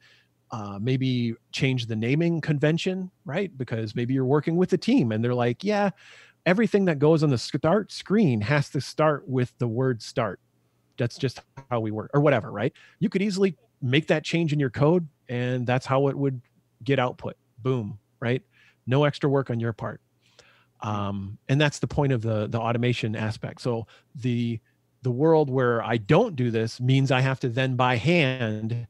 uh, maybe change the naming convention right? Because maybe you're working with a team and they're like yeah everything that goes on the start screen has to start with the word start. That's just how we work or whatever right? You could easily make that change in your code and that's how it would get output. Boom right? No extra work on your part um, and that's the point of the the automation aspect. So the the world where i don't do this means i have to then by hand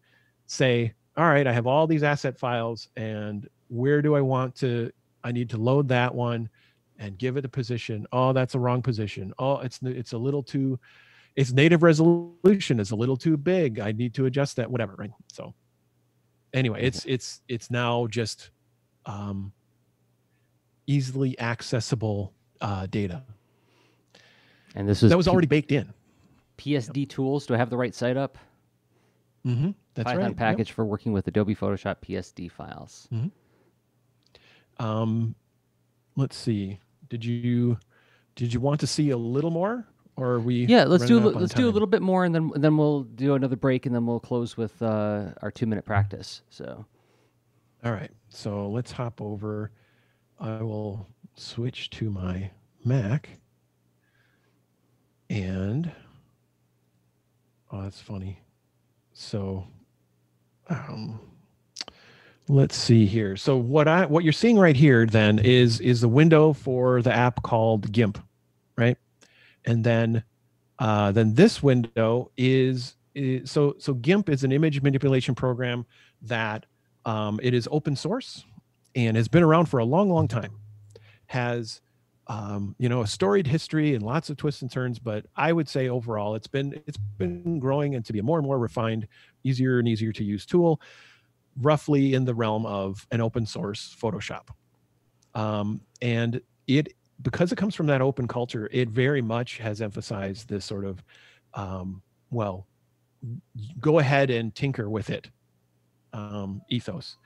say all right i have all these asset files and where do i want to i need to load that one and give it a position. Oh that's a wrong position. Oh it's it's a little too its native resolution is a little too big. I need to adjust that whatever right? So anyway it's it's it's now just um easily accessible uh, data And this is that was P- already baked in. PSD tools. Do I have the right site up? Mm-hmm. That's Python right. yep. package for working with Adobe Photoshop PSD files. Um, let's see. Did you did you want to see a little more, or are we? Yeah, let's do a, up let's do a little bit more, and then then we'll do another break, and then we'll close with uh, our two minute practice. So All right. So let's hop over. I will switch to my Mac. And oh, that's funny. So um let's see here. So what I what you're seeing right here then is is the window for the app called GIMP, right? And then uh then this window is, is so so GIMP is an image manipulation program that um, it is open source and has been around for a long, long time. Has um, you know a storied history and lots of twists and turns, but I would say overall it's been it's been growing and to be a more and more refined, easier and easier to use tool, roughly in the realm of an open source Photoshop. Um, and it because it comes from that open culture, it very much has emphasized this sort of um, well, go ahead and tinker with it um, ethos.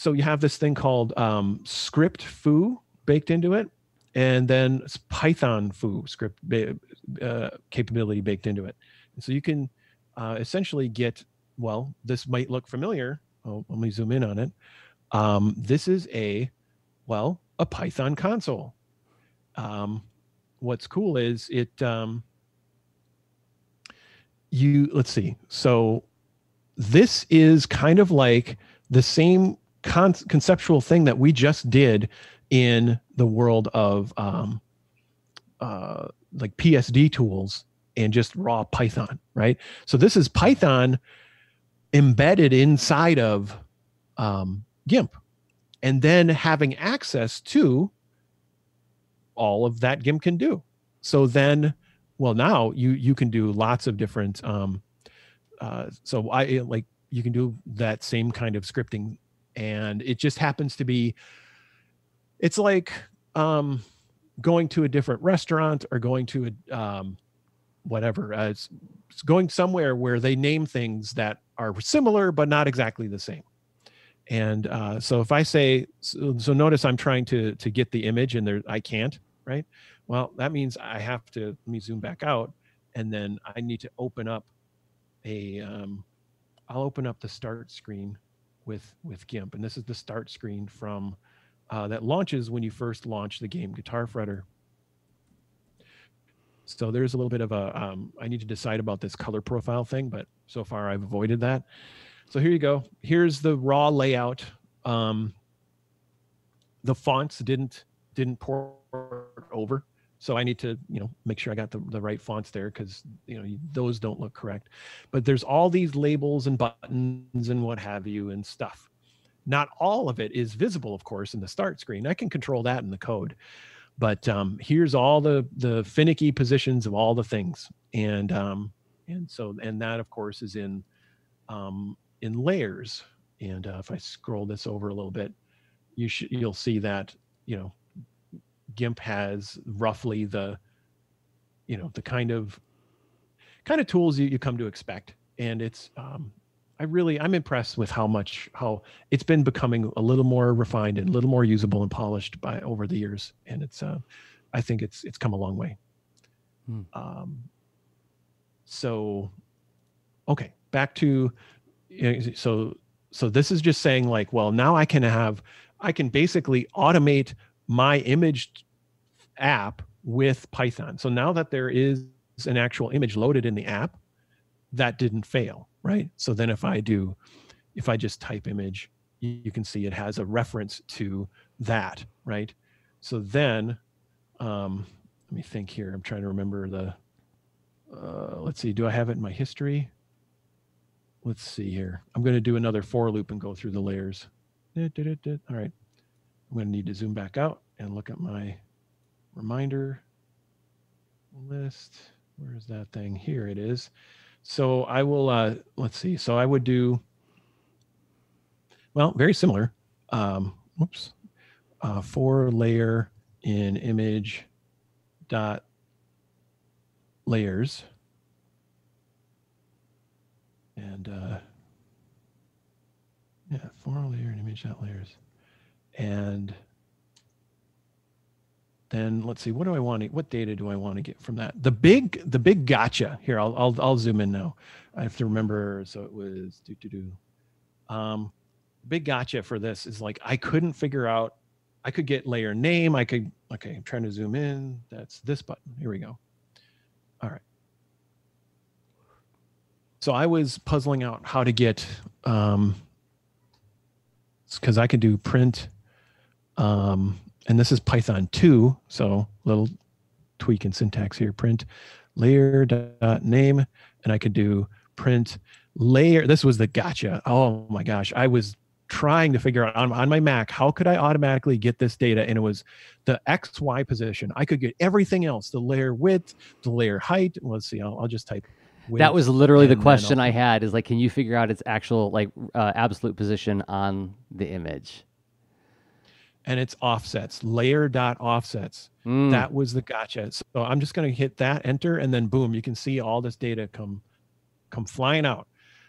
So you have this thing called um, Script-Fu baked into it, and then Python-Fu script uh, capability baked into it. And so you can uh, essentially get well. This might look familiar. Oh, let me zoom in on it. Um, this is a well a Python console. Um, what's cool is it. Um, you let's see. So this is kind of like the same con- conceptual thing that we just did in the world of um, uh, like PSD tools and just raw Python, right? So this is Python embedded inside of um, GIMP, and then having access to all of that GIMP can do. So then, well, now you you can do lots of different. Um, uh, so I like you can do that same kind of scripting, and it just happens to be. It's like um, going to a different restaurant or going to a um, whatever. Uh, it's, it's going somewhere where they name things that are similar but not exactly the same. And uh, so if I say, so, so, notice I'm trying to to get the image and there I can't, right? Well, that means I have to let me zoom back out, and then I need to open up a. Um, I'll open up the start screen with with GIMP, and this is the start screen from uh, that launches when you first launch the game Guitar Fretter. So there's a little bit of a. Um, I need to decide about this color profile thing, but so far I've avoided that. So here you go. Here's the raw layout. Um, the fonts didn't didn't port over, so I need to you know make sure I got the, the right fonts there because you know those don't look correct. But there's all these labels and buttons and what have you and stuff. Not all of it is visible, of course, in the start screen. I can control that in the code. But um, here's all the the finicky positions of all the things, and um, and so and that of course is in um, in layers. And uh, if I scroll this over a little bit, you should you'll see that you know GIMP has roughly the you know the kind of kind of tools you, you come to expect, and it's um, I really I'm impressed with how much how it's been becoming a little more refined and a little more usable and polished by over the years, and it's uh, I think it's it's come a long way. Hmm. Um, so, okay, back to so so this is just saying like well now i can have i can basically automate my image app with python so now that there is an actual image loaded in the app that didn't fail right so then if i do if i just type image you can see it has a reference to that right so then um let me think here i'm trying to remember the uh let's see do i have it in my history let's see here. I'm going to do another for loop and go through the layers. All right. I'm going to need to zoom back out and look at my reminder list. Where is that thing? Here it is. So I will, uh, let's see. So I would do, well, very similar. Um, whoops. Uh, for layer in image dot layers and uh, yeah, four layer in image dot layers, and then let's see, what do I want to, what data do I want to get from that? The big, the big gotcha here. I'll, I'll, I'll zoom in now. I have to remember. So it was do, do, do. Um, big gotcha for this is like, I couldn't figure out, I could get layer name. I could, okay, I'm trying to zoom in. That's this button. Here we go. All right so I was puzzling out how to get um because I could do print um and this is Python 2, so little tweak in syntax here, print layer dot name, and I could do print layer. This was the gotcha. Oh my gosh. I was trying to figure out on, on my Mac, how could I automatically get this data? And it was the XY position. I could get everything else, the layer width, the layer height. Let's see, I'll, I'll just type that was literally the question I had is like, can you figure out its actual like uh, absolute position on the image? And it's offsets, layer dot offsets. Mm. That was the gotcha. So I'm just going to hit that enter, and then boom, you can see all this data come come flying out.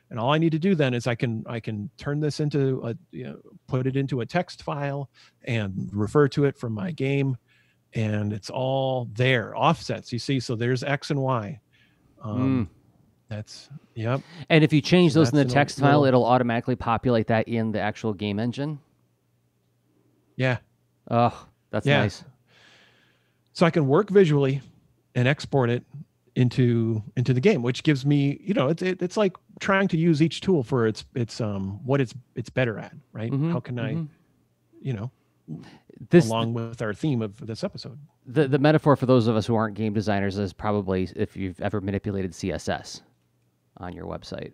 And all I need to do then is I can I can turn this into a you know, put it into a text file and refer to it from my game, and it's all there offsets. You see, so there's X and Y. Um, mm that's yep. And if you change so those in the text file, it'll automatically populate that in the actual game engine. Yeah. Oh, that's yeah. nice. So I can work visually and export it into into the game, which gives me, you know, it's it, it's like trying to use each tool for its its um what it's it's better at, right? Mm-hmm, How can mm-hmm. I, you know, This along with our theme of this episode. the the metaphor for those of us who aren't game designers is probably if you've ever manipulated CSS on your website,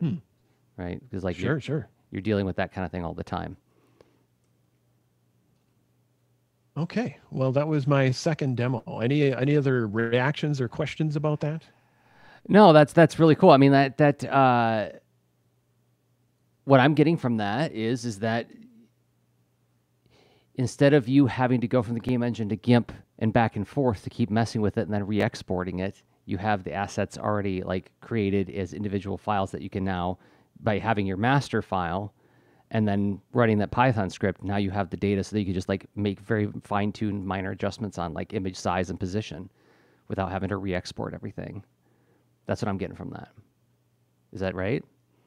right? Because like Sure, you're, sure. you're dealing with that kind of thing all the time. Okay. Well, that was my second demo. Any any other reactions or questions about that? No, that's that's really cool. I mean that that uh, what I'm getting from that is is that instead of you having to go from the game engine to GIMP and back and forth to keep messing with it and then re-exporting it, you have the assets already like created as individual files that you can now by having your master file and then running that Python script, now you have the data so that you can just like make very fine-tuned minor adjustments on like image size and position without having to re-export everything. That's what I'm getting from that. Is that right?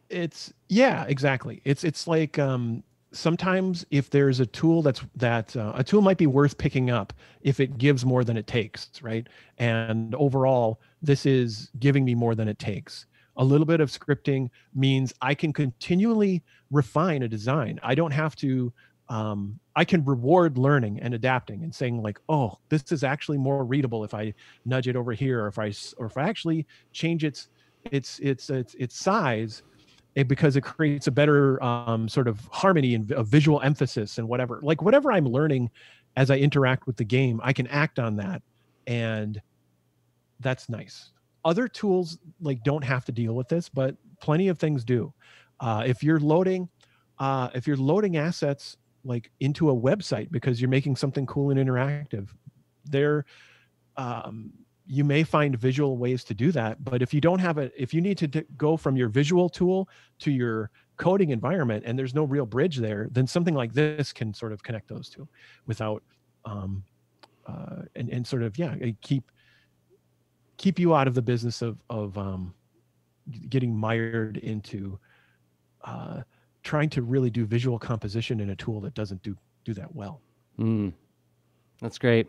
It's yeah, exactly. It's it's like um, sometimes if there's a tool that's that uh, a tool might be worth picking up if it gives more than it takes, right? And overall, this is giving me more than it takes. A little bit of scripting means I can continually refine a design. I don't have to. Um, I can reward learning and adapting and saying like, oh, this is actually more readable if I nudge it over here, or if I or if I actually change its its its its, its size it, because it creates a better um, sort of harmony and a visual emphasis and whatever like whatever i'm learning as i interact with the game i can act on that and that's nice other tools like don't have to deal with this but plenty of things do uh, if you're loading uh, if you're loading assets like into a website because you're making something cool and interactive there um, you may find visual ways to do that but if you don't have it if you need to go from your visual tool to your coding environment and there's no real bridge there then something like this can sort of connect those two without um uh and, and sort of yeah keep keep you out of the business of of um getting mired into uh trying to really do visual composition in a tool that doesn't do do that well Mm. That's great.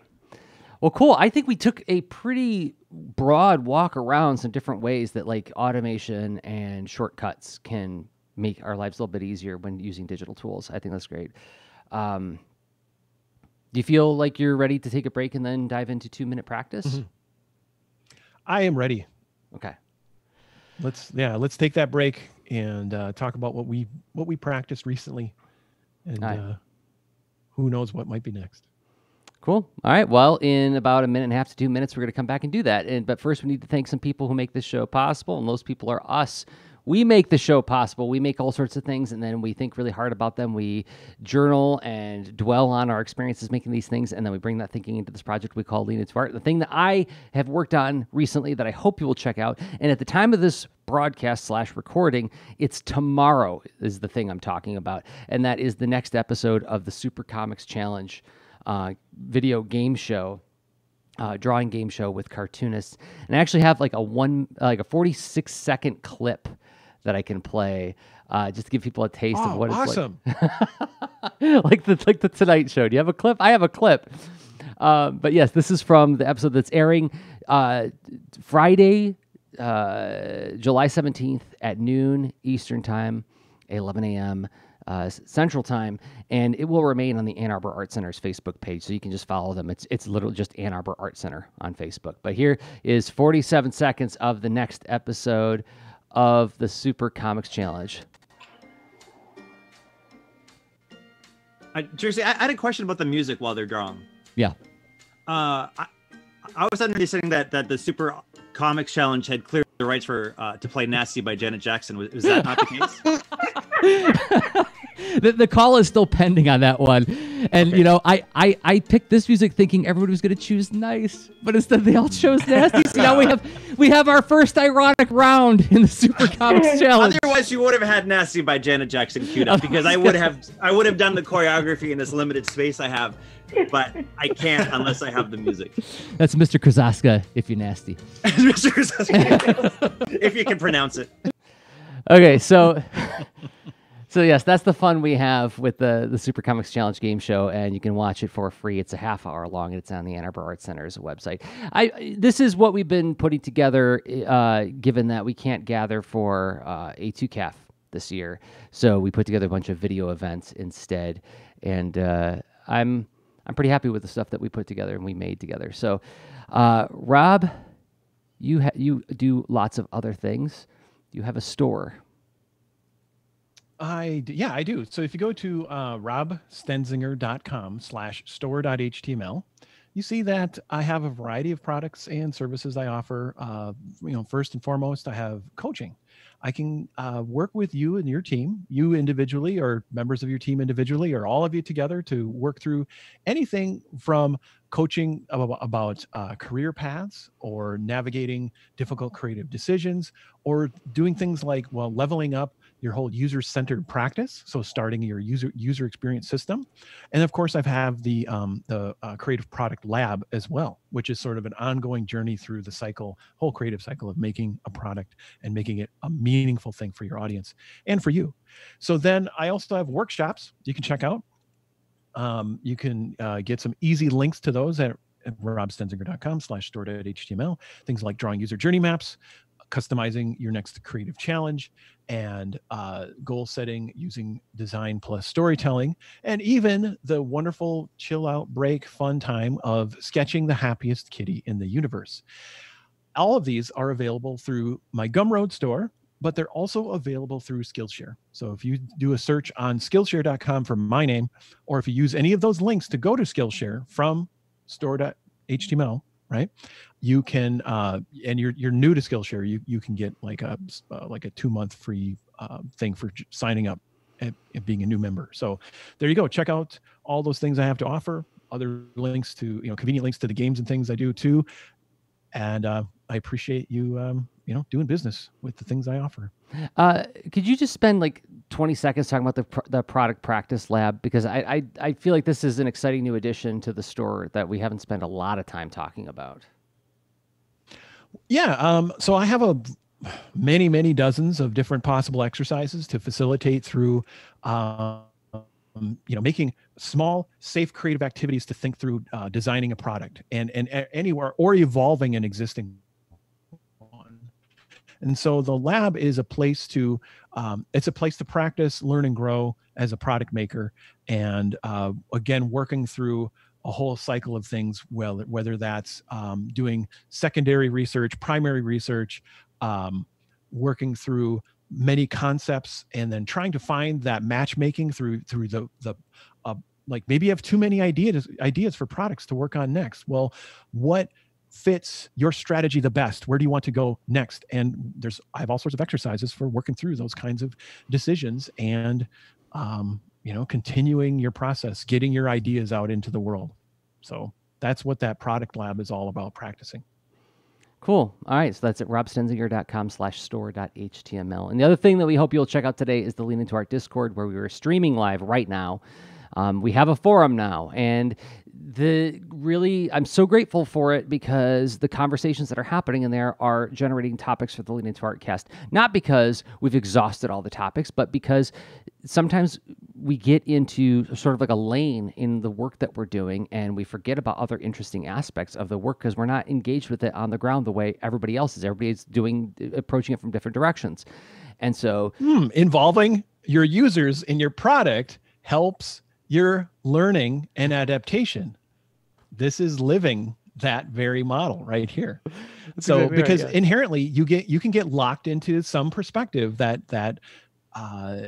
Well, cool. I think we took a pretty broad walk around some different ways that like automation and shortcuts can make our lives a little bit easier when using digital tools. I think that's great. Um, do you feel like you're ready to take a break and then dive into two minute practice? Mhm. i am ready Okay. let's yeah let's take that break and uh, talk about what we what we practiced recently and Aye. uh, who knows what might be next Cool. All right. Well, in about a minute and a half to two minutes, we're going to come back and do that. And but first, we need to thank some people who make this show possible, and those people are us. We make the show possible. We make all sorts of things, and then we think really hard about them. We journal and dwell on our experiences making these things, and then we bring that thinking into this project we call Lean Into Art. The thing that I have worked on recently that I hope you will check out, and at the time of this broadcast slash recording, it's tomorrow is the thing I'm talking about, and that is the next episode of the Super Comics Challenge uh, video game show, uh, drawing game show with cartoonists, and I actually have like a one, like a forty-six second clip that I can play, uh, just to give people a taste of oh what awesome it's like, (laughs) like the like the Tonight Show. Do you have a clip? I have a clip. Uh, but yes, this is from the episode that's airing uh, Friday, uh, July seventeenth at noon Eastern time, eleven a.m. Uh, Central Time, and it will remain on the Ann Arbor Art Center's Facebook page, so you can just follow them. It's it's literally just Ann Arbor Art Center on Facebook. But here is 47 seconds of the next episode of the Super Comics Challenge. I, Jerzy, I, I had a question about the music while they're drawing. Yeah. Uh, I, I was understanding that that the Super Comics Challenge had cleared the rights for uh, to play "Nasty" by Janet Jackson. Was, was that not the case? (laughs) the, the call is still pending on that one. And Okay. you know, I, I I picked this music thinking everybody was gonna choose nice, but instead they all chose nasty. So now we have we have our first ironic round in the Super Comics (laughs) Challenge. Otherwise, you would have had "Nasty" by Janet Jackson queued up (laughs) because I would have I would have done the choreography in this limited space I have, but I can't unless I have the music. (laughs) That's Mr. Krasaska if you're nasty. (laughs) (laughs) if you can pronounce it. Okay, so so yes, that's the fun we have with the the Super Comics Challenge game show, and you can watch it for free. It's a half hour long, and it's on the Ann Arbor Arts Center's website. I this is what we've been putting together, uh, given that we can't gather for uh, A2CAF this year, so we put together a bunch of video events instead, and uh, I'm. I'm pretty happy with the stuff that we put together and we made together. So, uh, Rob, you ha- you do lots of other things. You have a store. I d- yeah, I do. So if you go to uh, robstenzinger.com slash store.html, you see that I have a variety of products and services I offer. Uh, you know, first and foremost, I have coaching. I can uh, work with you and your team, you individually, or members of your team individually, or all of you together to work through anything from coaching about, about uh, career paths or navigating difficult creative decisions or doing things like well leveling up your whole user-centered practice so starting your user user experience system. And of course i have the um, the uh, creative product lab as well which is sort of an ongoing journey through the cycle whole creative cycle of making a product and making it a meaningful thing for your audience and for you. So then i also have workshops you can check out. Um, you can uh, get some easy links to those at, at robstenzinger.com slash store.html things like drawing user journey maps customizing your next creative challenge and uh, goal setting using design plus storytelling, and even the wonderful chill out break fun time of sketching the happiest kitty in the universe. All of these are available through my Gumroad store, but they're also available through Skillshare. So if you do a search on Skillshare.com for my name, or if you use any of those links to go to Skillshare from store.html, right? You can, uh, and you're you're new to Skillshare, you you can get like a uh, like a two month free uh, thing for signing up and, and being a new member. So there you go. Check out all those things I have to offer. Other links to you know convenient links to the games and things I do too. And uh, I appreciate you um, you know doing business with the things I offer. Uh, could you just spend like 20 seconds talking about the pr- the product practice lab because I, I I feel like this is an exciting new addition to the store that we haven't spent a lot of time talking about. Yeah. Um, so I have a many, many dozens of different possible exercises to facilitate through, um, you know, making small, safe, creative activities to think through uh, designing a product and and anywhere or evolving an existing one. And so the lab is a place to, um, it's a place to practice, learn, and grow as a product maker. And uh, again, working through a whole cycle of things well whether that's um, doing secondary research primary research um, working through many concepts and then trying to find that matchmaking through through the the uh, like maybe you have too many ideas ideas for products to work on next. Well what fits your strategy the best? Where do you want to go next? And there's i have all sorts of exercises for working through those kinds of decisions and um, you know continuing your process getting your ideas out into the world. So that's what that product lab is all about practicing Cool. All right. So that's at robstenzinger.com slash store.html. And the other thing that we hope you'll check out today is the Lean Into Art Discord, where we are streaming live right now. Um, we have a forum now, and the really I'm so grateful for it because the conversations that are happening in there are generating topics for the Lean Into Art cast. Not because we've exhausted all the topics, but because sometimes we get into sort of like a lane in the work that we're doing and we forget about other interesting aspects of the work because we're not engaged with it on the ground the way everybody else is. Everybody's doing approaching it from different directions. And so hmm, involving your users in your product helps your learning and adaptation. This is living that very model right here. (laughs) So exactly right, because yeah. inherently you get you can get locked into some perspective that that uh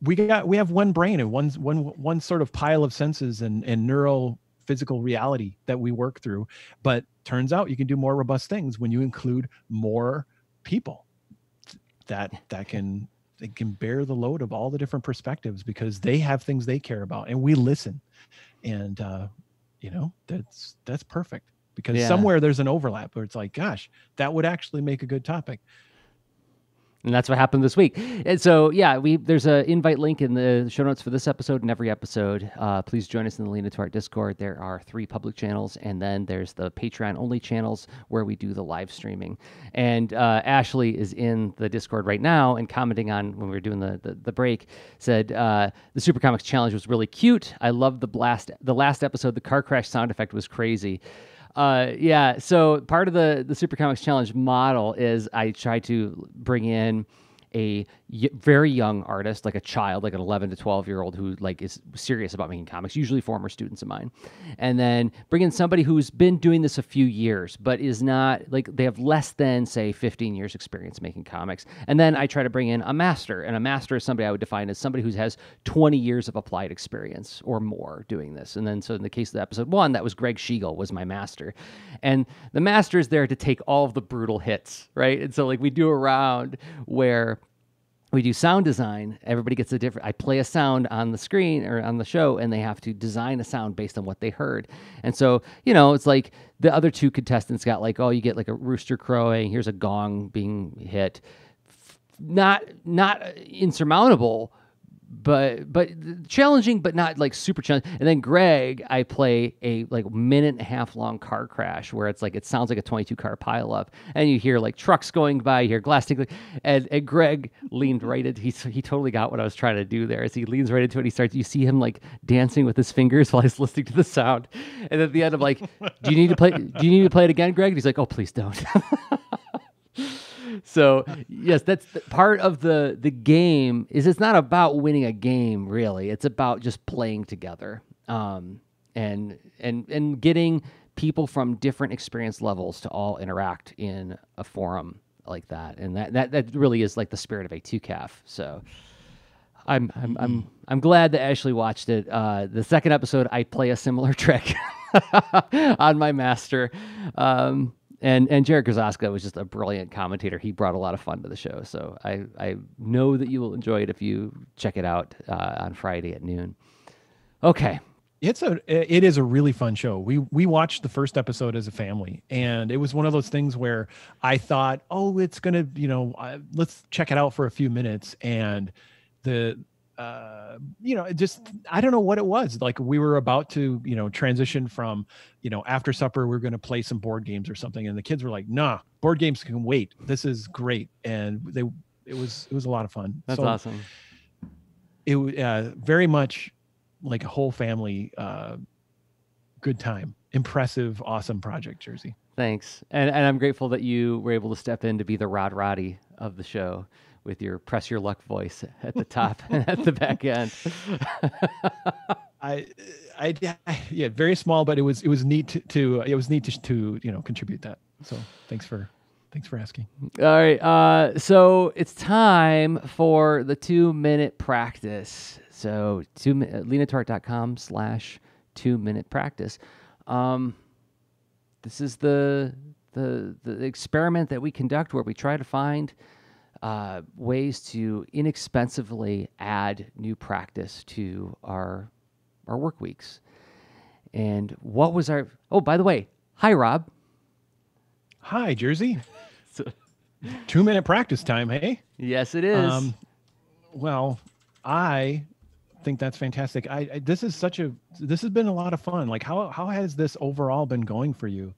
we got we have one brain and one one one sort of pile of senses and and neural physical reality that we work through. But turns out you can do more robust things when you include more people. That that can they can bear the load of all the different perspectives because they have things they care about and we listen and uh you know that's that's perfect because Yeah. somewhere there's an overlap where it's like gosh that would actually make a good topic and that's what happened this week. And so, yeah, we there's a invite link in the show notes for this episode and every episode. Uh, please join us in the Lean Into Art Discord. There are three public channels, and then there's the Patreon only channels where we do the live streaming. And uh, Ashley is in the Discord right now and commenting on when we were doing the the, the break. Said uh, the Super Comics challenge was really cute. I loved the blast. The last episode, the car crash sound effect was crazy. Uh, yeah. So part of the the Super Comics Challenge model is I try to bring in a very young artist, like a child, like an 11 to 12 year old who like is serious about making comics, usually former students of mine, and then bring in somebody who's been doing this a few years, but is not like they have less than say 15 years experience making comics, and then I try to bring in a master, and a master is somebody I would define as somebody who has 20 years of applied experience or more doing this, and then so in the case of the episode one, that was Greg Schigiel was my master, and the master is there to take all of the brutal hits, right, and so like we do a round where we do sound design everybody gets a different i play a sound on the screen or on the show and they have to design a sound based on what they heard. And so you know it's like the other two contestants got like oh you get like a rooster crowing here's a gong being hit. Not not insurmountable but but challenging, but not like super challenging. And then Greg, I play a like minute and a half long car crash where it's like it sounds like a 22 car pileup, and you hear like trucks going by, you hear glass tinkling, and, and Greg leaned right into he he totally got what I was trying to do there. As he leans right into it, he starts. You see him like dancing with his fingers (laughs) while he's listening to the sound, and at the end, I'm like, "Do you need to play? Do you need to play it again, Greg?" And he's like, "Oh, please don't." (laughs) so yes that's part of the the game is it's not about winning a game really it's about just playing together um, and and and getting people from different experience levels to all interact in a forum like that and that that, that really is like the spirit of A2CAF. so I'm I'm I'm I'm glad that Ashley watched it. Uh, the second episode, I play a similar (laughs) trick (laughs) on my master, um, and and Jared Krasaska was just a brilliant commentator. He brought a lot of fun to the show. So I I know that you will enjoy it if you check it out uh, on Friday at noon. Okay. It's a it is a really fun show. We we watched the first episode as a family, and it was one of those things where I thought, oh, it's gonna you know uh, let's check it out for a few minutes, and the uh you know it just i don't know what it was. Like we were about to you know transition from you know after supper we are going to play some board games or something and the kids were like nah board games can wait. This is great. And they it was it was a lot of fun. That's so awesome. it was uh, very much like a whole family uh good time. Impressive awesome project Jerzy. Thanks. And and i'm grateful that you were able to step in to be the rod roddy of the show with your press your luck voice at the top and at the back end. (laughs) I, I, yeah, very small, but it was it was neat to, to it was neat to, to you know contribute that. So thanks for thanks for asking. All right, uh, so it's time for the two minute practice. So two leanintoart.com slash two minute practice. Um, this is the the the experiment that we conduct where we try to find uh, ways to inexpensively add new practice to our our work weeks. And what was our? Oh, by the way, hi Rob. Hi Jerzy. (laughs) Two minute practice time, hey? Yes, it is. Um, well, I think that's fantastic. I, I, this is such a this has been a lot of fun. Like how how has this overall been going for you?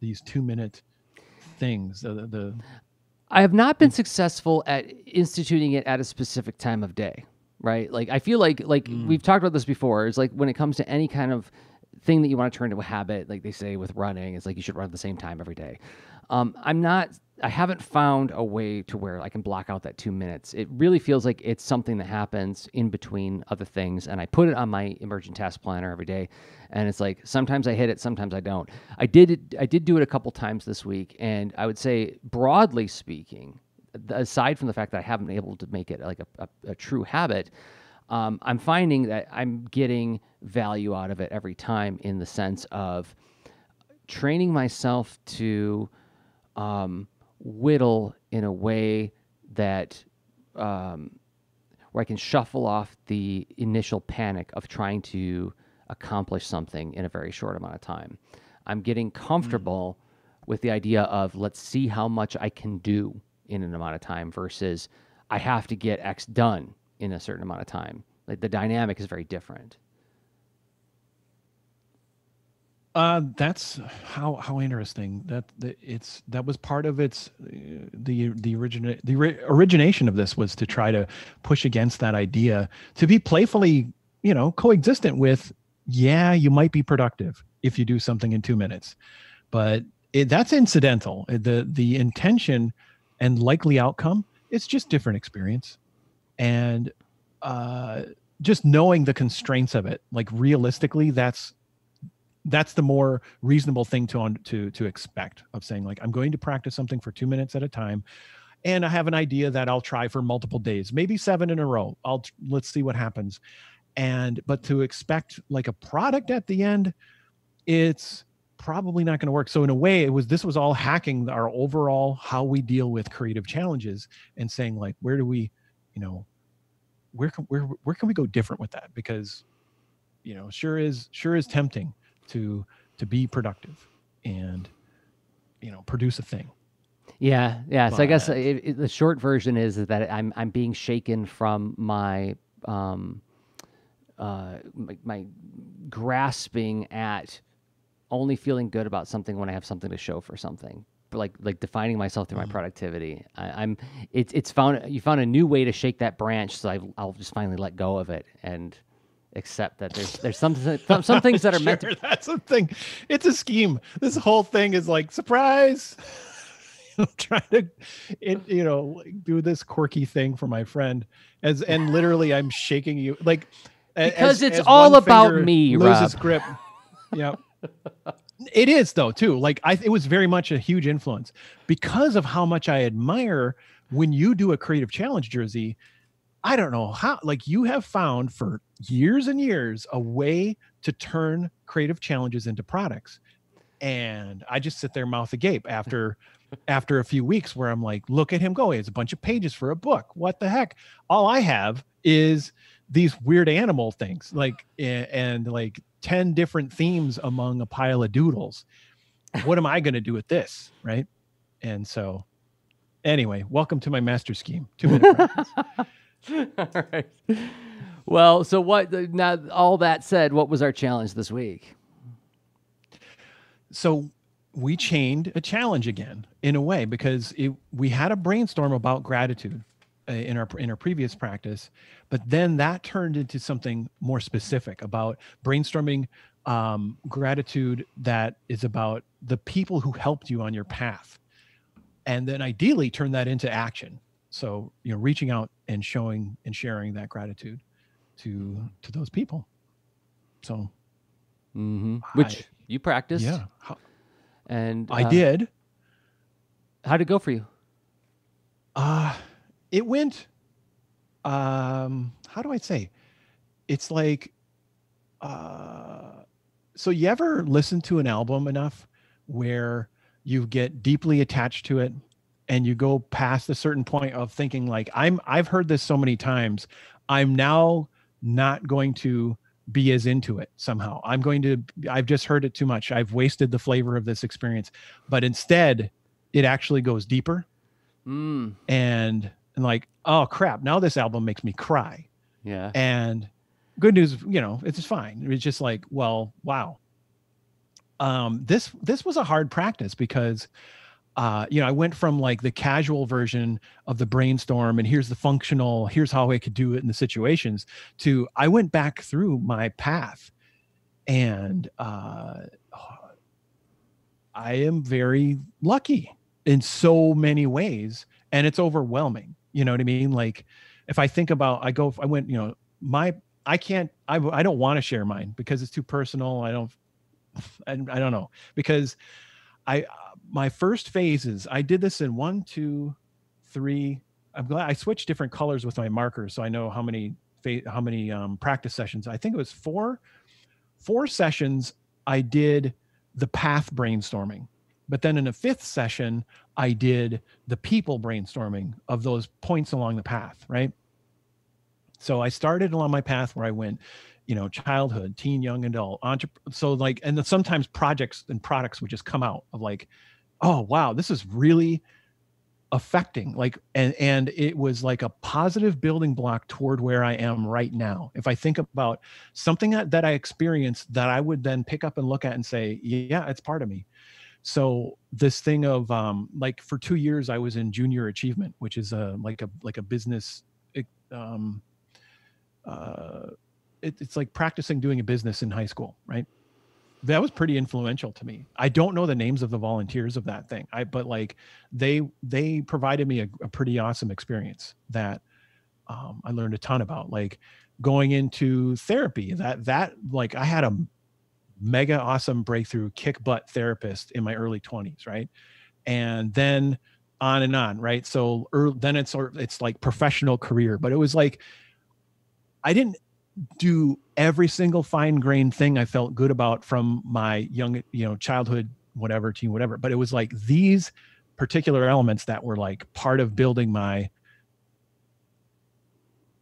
These two minute things, the, the I have not been successful at instituting it at a specific time of day, right? Like I feel like like mm. we've talked about this before. It's like when it comes to any kind of thing that you want to turn into a habit, like they say with running, it's like you should run at the same time every day. Um, I'm not. I haven't found a way to where I can block out that two minutes. It really feels like it's something that happens in between other things, and I put it on my emergent task planner every day. And it's like sometimes I hit it, sometimes I don't. I did. I did do it a couple times this week, and I would say, broadly speaking, aside from the fact that I haven't been able to make it like a, a, a true habit, um, I'm finding that I'm getting value out of it every time in the sense of training myself to um, whittle in a way that um, where I can shuffle off the initial panic of trying to accomplish something in a very short amount of time. I'm getting comfortable mm. with the idea of let's see how much I can do in an amount of time versus I have to get X done in a certain amount of time. Like the dynamic is very different. Uh, that's how how interesting that, that it's that was part of its the the origin the origination of this was to try to push against that idea to be playfully you know coexistent with yeah you might be productive if you do something in two minutes. But it, that's incidental. The the intention and likely outcome it's just different experience. And uh, just knowing the constraints of it, like realistically, that's that's the more reasonable thing to on to to expect of saying like I'm going to practice something for two minutes at a time, and I have an idea that I'll try for multiple days, maybe seven in a row. I'll let's see what happens, and but to expect like a product at the end, it's probably not going to work. So in a way, it was this was all hacking our overall how we deal with creative challenges and saying like where do we, you know, where can where where can we go different with that? Because you know, sure is sure is tempting to to be productive and you know produce a thing. Yeah, yeah. So I guess it, it, the short version is that I'm I'm being shaken from my um uh my, my grasping at only feeling good about something when I have something to show for something. Like like defining myself through my productivity. I, I'm it's it's found you found a new way to shake that branch, so I, I'll just finally let go of it and accept that there's there's some some, some things that are (laughs) meant to that's a thing. It's a scheme. This whole thing is like surprise. (laughs) trying to it, you know do this quirky thing for my friend as and literally i'm shaking you like Because as- it's as all about me, loses Rob. grip yeah it is though too like i it was very much a huge influence because of how much i admire when you do a creative challenge Jerzy i don't know how like you have found for years and years a way to turn creative challenges into products and i just sit there mouth agape after after a few weeks where i'm like look at him go he has a bunch of pages for a book what the heck? All i have is these weird animal things like and like 10 different themes among a pile of doodles. What am i going to do with this right? And so anyway welcome to my master scheme two minute. (laughs) (laughs) all right. Well, so what now all that said, what was our challenge this week? so we chained a challenge again in a way because it, we had a brainstorm about gratitude uh, in our in our previous practice but then that turned into something more specific about brainstorming um, gratitude that is about the people who helped you on your path and then ideally turn that into action so you know reaching out and showing and sharing that gratitude to to those people so Mm-hmm. Which I- you practiced. yeah And i uh, did How'd it go for you? Uh it went um how do I say? It's like uh so you ever listen to an album enough where you get deeply attached to it and you go past a certain point of thinking like I'm I've heard this so many times. I'm now not going to be as into it somehow. I'm going to I've just heard it too much. I've wasted the flavor of this experience. But instead it actually goes deeper Mm. and and like oh crap now this album makes me cry Yeah. and good news you know it's fine it's just like well wow um this this was a hard practice because uh you know i went from like the casual version of the brainstorm and here's the functional here's how i could do it in the situations to i went back through my path and uh i am very lucky in so many ways and it's overwhelming. You know what i mean? Like if i think about i go i went you know my i can't i, I don't want to share mine because it's too personal. I don't (laughs) I, I don't know because i my first phases i did this in one two three i'm glad i switched different colors with my markers so i know how many how many um, practice sessions. I think it was four four sessions i did the path brainstorming but then in a fifth session i did the people brainstorming of those points along the path right? So i started along my path where i went you know childhood teen young adult so like and then sometimes projects and products would just come out of like oh wow this is really affecting like and and it was like a positive building block toward where i am right now. If i think about something that, that i experienced that i would then pick up and look at and say yeah it's part of me. So this thing of um like for two years i was in junior achievement which is a like a like a business um uh it, it's like practicing doing a business in high school right that was pretty influential to me i don't know the names of the volunteers of that thing i but like they they provided me a, a pretty awesome experience that um, I learned a ton about, like going into therapy. That that like I had a mega awesome breakthrough kick butt therapist in my early 20s, right? And then on and on, right? So early, then it's it's like professional career, but it was like I didn't do every single fine grained thing I felt good about from my young, you know, childhood, whatever, teen, whatever. But it was like these particular elements that were like part of building my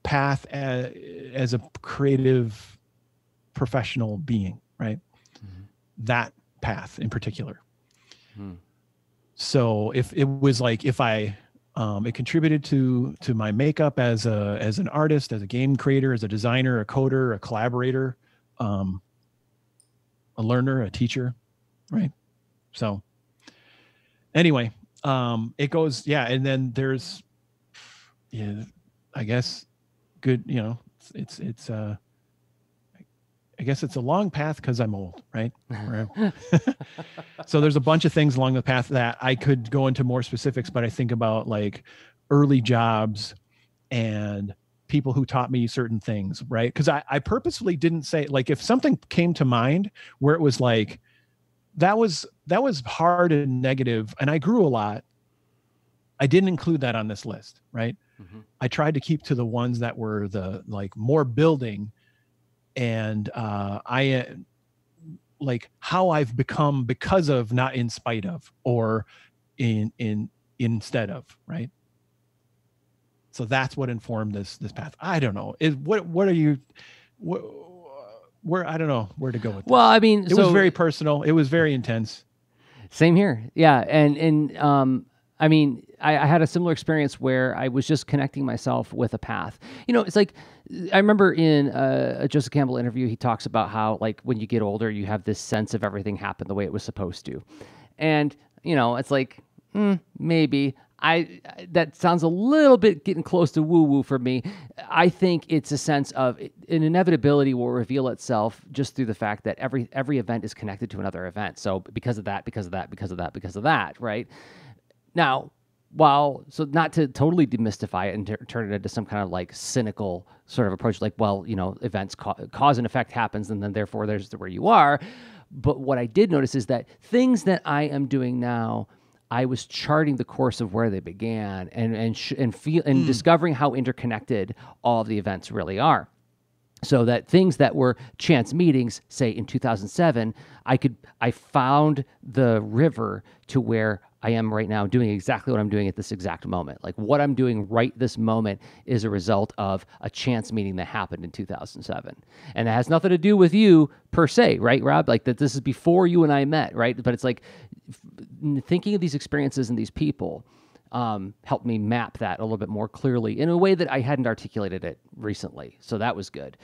path as, as a creative professional being, right? Mm-hmm. That path in particular. Hmm. So if it was like if I um, it contributed to to my makeup as a as an artist, as a game creator, as a designer, a coder, a collaborator, um, a learner, a teacher, right? So anyway, um, it goes yeah, and then there's yeah, I guess good. You know, it's it's, uh I guess it's a long path because I'm old, right? (laughs) (laughs) so there's a bunch of things along the path that I could go into more specifics, but I think about like early jobs and people who taught me certain things, right? Because I, I purposefully didn't say like if something came to mind where it was like that was that was hard and negative, and I grew a lot. I didn't include that on this list, right? Mm-hmm. I tried to keep to the ones that were the like more building and uh, I uh, like how I've become because of, not in spite of, or in in instead of, right? So that's what informed this this path. I don't know. Is what what are you? What, where I don't know where to go with. Well, I mean, it so, was very personal. It was very intense. Same here. Yeah, and and um, I mean, I, I, had a similar experience where I was just connecting myself with a path. You know, it's like I remember in a, a, Joseph Campbell interview, he talks about how like when you get older, you have this sense of everything happened the way it was supposed to, and you know, it's like mm, maybe. I that sounds a little bit getting close to woo woo for me. I think it's a sense of an inevitability will reveal itself just through the fact that every every event is connected to another event. So because of that, because of that, because of that, because of that, right? Now, while so not to totally demystify it and t- turn it into some kind of like cynical sort of approach, like well, you know, events ca- cause and effect happens, and then therefore there's the where you are. But what I did notice is that things that I am doing now. I was charting the course of where they began and and sh- and feel and mm. discovering how interconnected all of the events really are so that things that were chance meetings say in 2007 i could i found the river to where I am right now doing exactly what I'm doing at this exact moment. Like what I'm doing right this moment is a result of a chance meeting that happened in 2007. And it has nothing to do with you per se, right, Rob? Like that this is before you and I met, right? But it's like thinking of these experiences and these people um, helped me map that a little bit more clearly in a way that I hadn't articulated it recently. So that was good.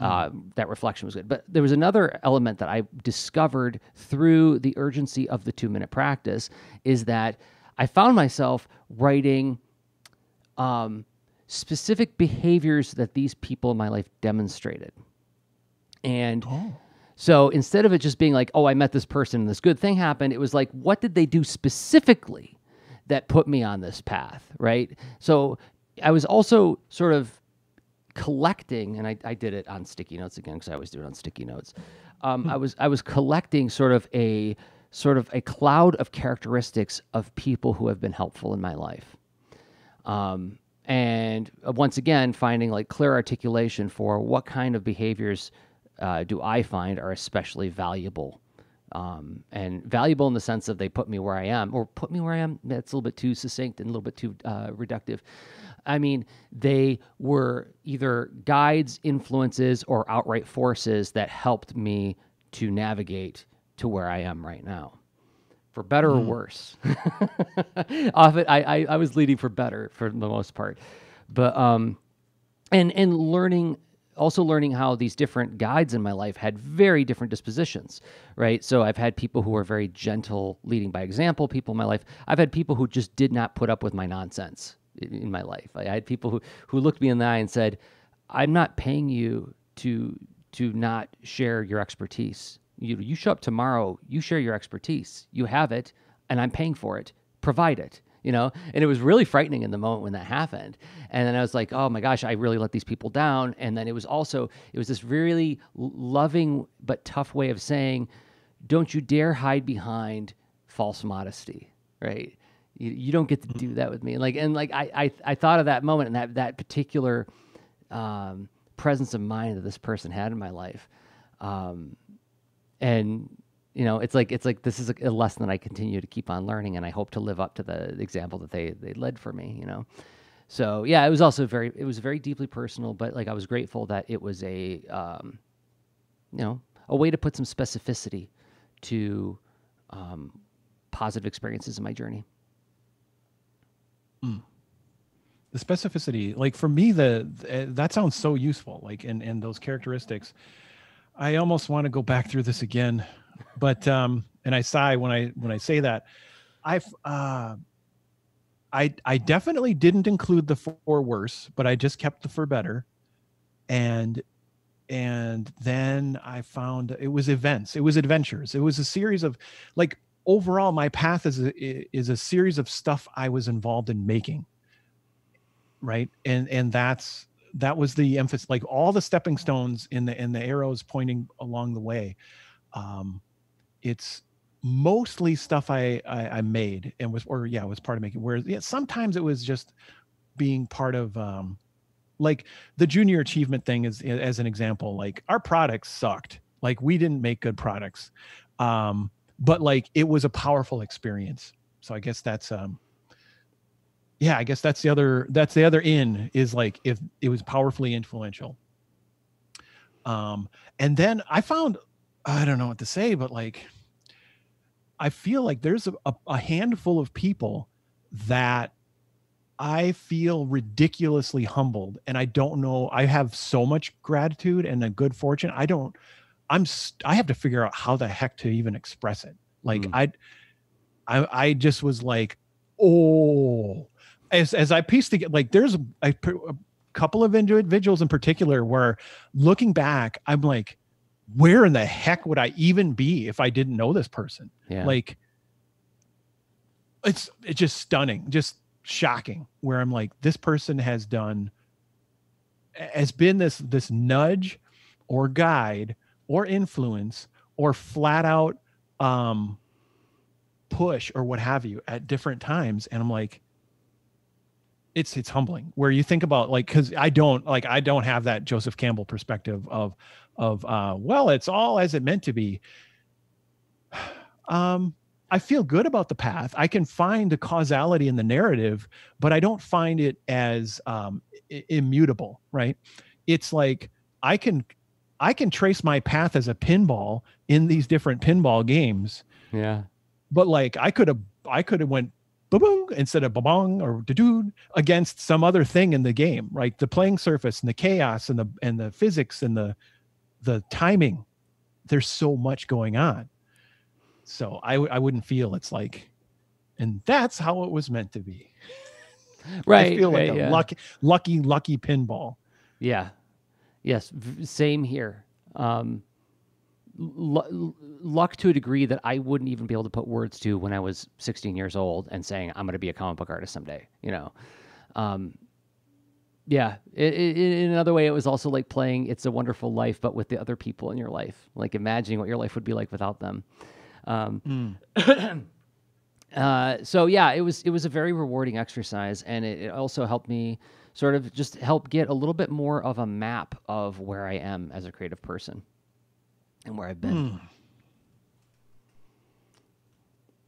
Uh, that reflection was good. But there was another element that I discovered through the urgency of the two minute practice is that I found myself writing um, specific behaviors that these people in my life demonstrated. And oh. so instead of it just being like, oh, I met this person and this good thing happened, it was like, what did they do specifically that put me on this path? Right. So I was also sort of collecting, and I, I did it on sticky notes again because I always do it on sticky notes. Um, I was I was collecting sort of a sort of a cloud of characteristics of people who have been helpful in my life. Um, and uh, once again, finding like clear articulation for what kind of behaviors uh, do I find are especially valuable. Um, and valuable in the sense of they put me where I am, or put me where I am. That's a little bit too succinct and a little bit too uh, reductive. I mean, they were either guides, influences, or outright forces that helped me to navigate to where I am right now, for better mm. or worse. (laughs) Often, I, I, I was leading for better for the most part, but um, and and learning also learning how these different guides in my life had very different dispositions, right? So I've had people who are very gentle, leading by example, people in my life. I've had people who just did not put up with my nonsense in my life. I had people who, who looked me in the eye and said, I'm not paying you to to not share your expertise. You you show up tomorrow, you share your expertise. You have it, and I'm paying for it. Provide it. you know and it was really frightening in the moment when that happened and then i was like oh my gosh i really let these people down and then it was also it was this really loving but tough way of saying don't you dare hide behind false modesty right you, you don't get to do that with me. Like and like i i, I thought of that moment and that that particular um, presence of mind that this person had in my life. Um, and you know it's like it's like this is a, a lesson that i continue to keep on learning and i hope to live up to the example that they they led for me you know? So yeah it was also very it was very deeply personal but like i was grateful that it was a um, you know a way to put some specificity to um, positive experiences in my journey the specificity like for me the, the that sounds so useful like and and those characteristics. I almost want to go back through this again but um and i sigh when i when i say that. I've uh i i definitely didn't include the for worse but i just kept the for better. And and then i found it was events. It was adventures. It was a series of like overall my path is a, is a series of stuff i was involved in making right? And and that's that was the emphasis like all the stepping stones in the in the arrows pointing along the way. Um it's mostly stuff i i, I made and was or yeah was part of making whereas yeah sometimes it was just being part of um like the junior achievement thing is as an example like our products sucked. Like we didn't make good products. Um but like it was a powerful experience. So i guess that's um yeah i guess that's the other that's the other in is like if it was powerfully influential. Um and then i found i don't know what to say but like i feel like there's a, a, a handful of people that i feel ridiculously humbled and i don't know i have so much gratitude and a good fortune. I don't i'm st- i have to figure out how the heck to even express it like Mm. I, I i just was like oh as as I pieced together, like there's a, a couple of individuals in particular where looking back, I'm like, where in the heck would I even be if I didn't know this person? yeah Like, it's it's just stunning, just shocking. Where I'm like, this person has done has been this this nudge or guide or influence or flat out um push or what have you at different times. And i'm like it's it's humbling where you think about like because i don't like i don't have that joseph campbell perspective of of uh well it's all as it meant to be. (sighs) Um i feel good about the path. I can find the causality in the narrative but i don't find it as um immutable right? It's like i can i can trace my path as a pinball in these different pinball games yeah but like I could have I could have went ba-boom instead of ba-bong or da-dood against some other thing in the game, right? The playing surface and the chaos and the and the physics and the the timing. There's so much going on. So I I wouldn't feel it's like, and that's how it was meant to be. (laughs) right I feel like right, a yeah. lucky lucky lucky pinball. Yeah. Yes. v- Same here. Um, l- luck to a degree that I wouldn't even be able to put words to when I was 16 years old and saying I'm going to be a comic book artist someday. You know. Um, yeah. i i in another way, it was also like playing "It's a Wonderful Life," but with the other people in your life, like imagining what your life would be like without them. Um, (coughs) uh, so yeah, it was it was a very rewarding exercise, and it, it also helped me sort of just help get a little bit more of a map of where I am as a creative person and where I've been. Hmm.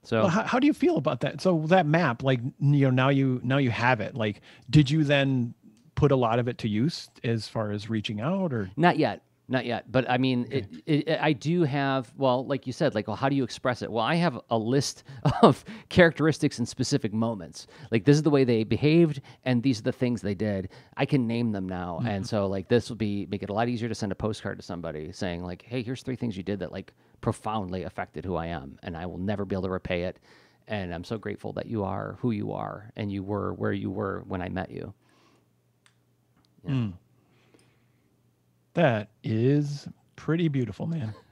So Well, how, how do you feel about that? So that map, like you know, now you now you have it. Like, did you then put a lot of it to use as far as reaching out, or Not yet. Not yet. But I mean, it, it, I do have, well, like you said, like, well, how do you express it? Well, I have a list (laughs) of characteristics and specific moments. Like, this is the way they behaved, and these are the things they did. I can name them now. Mm-hmm. And so, like, this will be, make it a lot easier to send a postcard to somebody saying, like, hey, here's three things you did that, like, profoundly affected who I am, and I will never be able to repay it. And I'm so grateful that you are who you are, and you were where you were when I met you. Hmm. That is pretty beautiful, man. (laughs)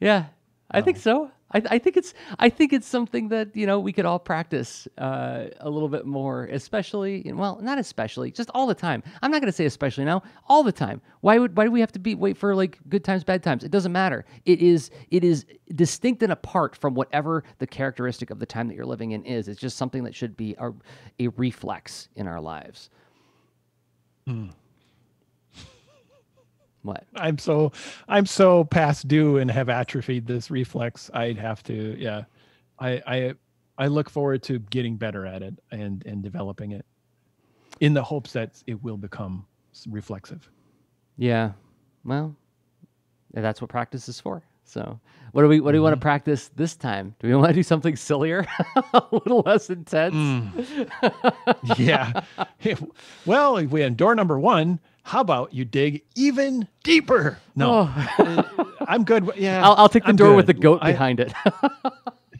Yeah, I think so. I, I think it's I think it's something that you know we could all practice uh, a little bit more, especially well, not especially, just all the time. I'm not going to say especially now, all the time. Why would why do we have to be wait for like good times, bad times? It doesn't matter. It is it is distinct and apart from whatever the characteristic of the time that you're living in is. It's just something that should be a, a reflex in our lives. What? I'm so I'm so past due and have atrophied this reflex. I'd have to, yeah. I I I look forward to getting better at it and and developing it in the hopes that it will become reflexive. Yeah. Well, that's what practice is for. So, what do we what do we want to practice this time? Do we want to do something sillier, (laughs) a little less intense? Mm. (laughs) yeah. well, if we had door number one, how about you dig even deeper? No, uh, (laughs) I'm good. Yeah, I'll, I'll take the I'm door with the goat I- behind it. (laughs)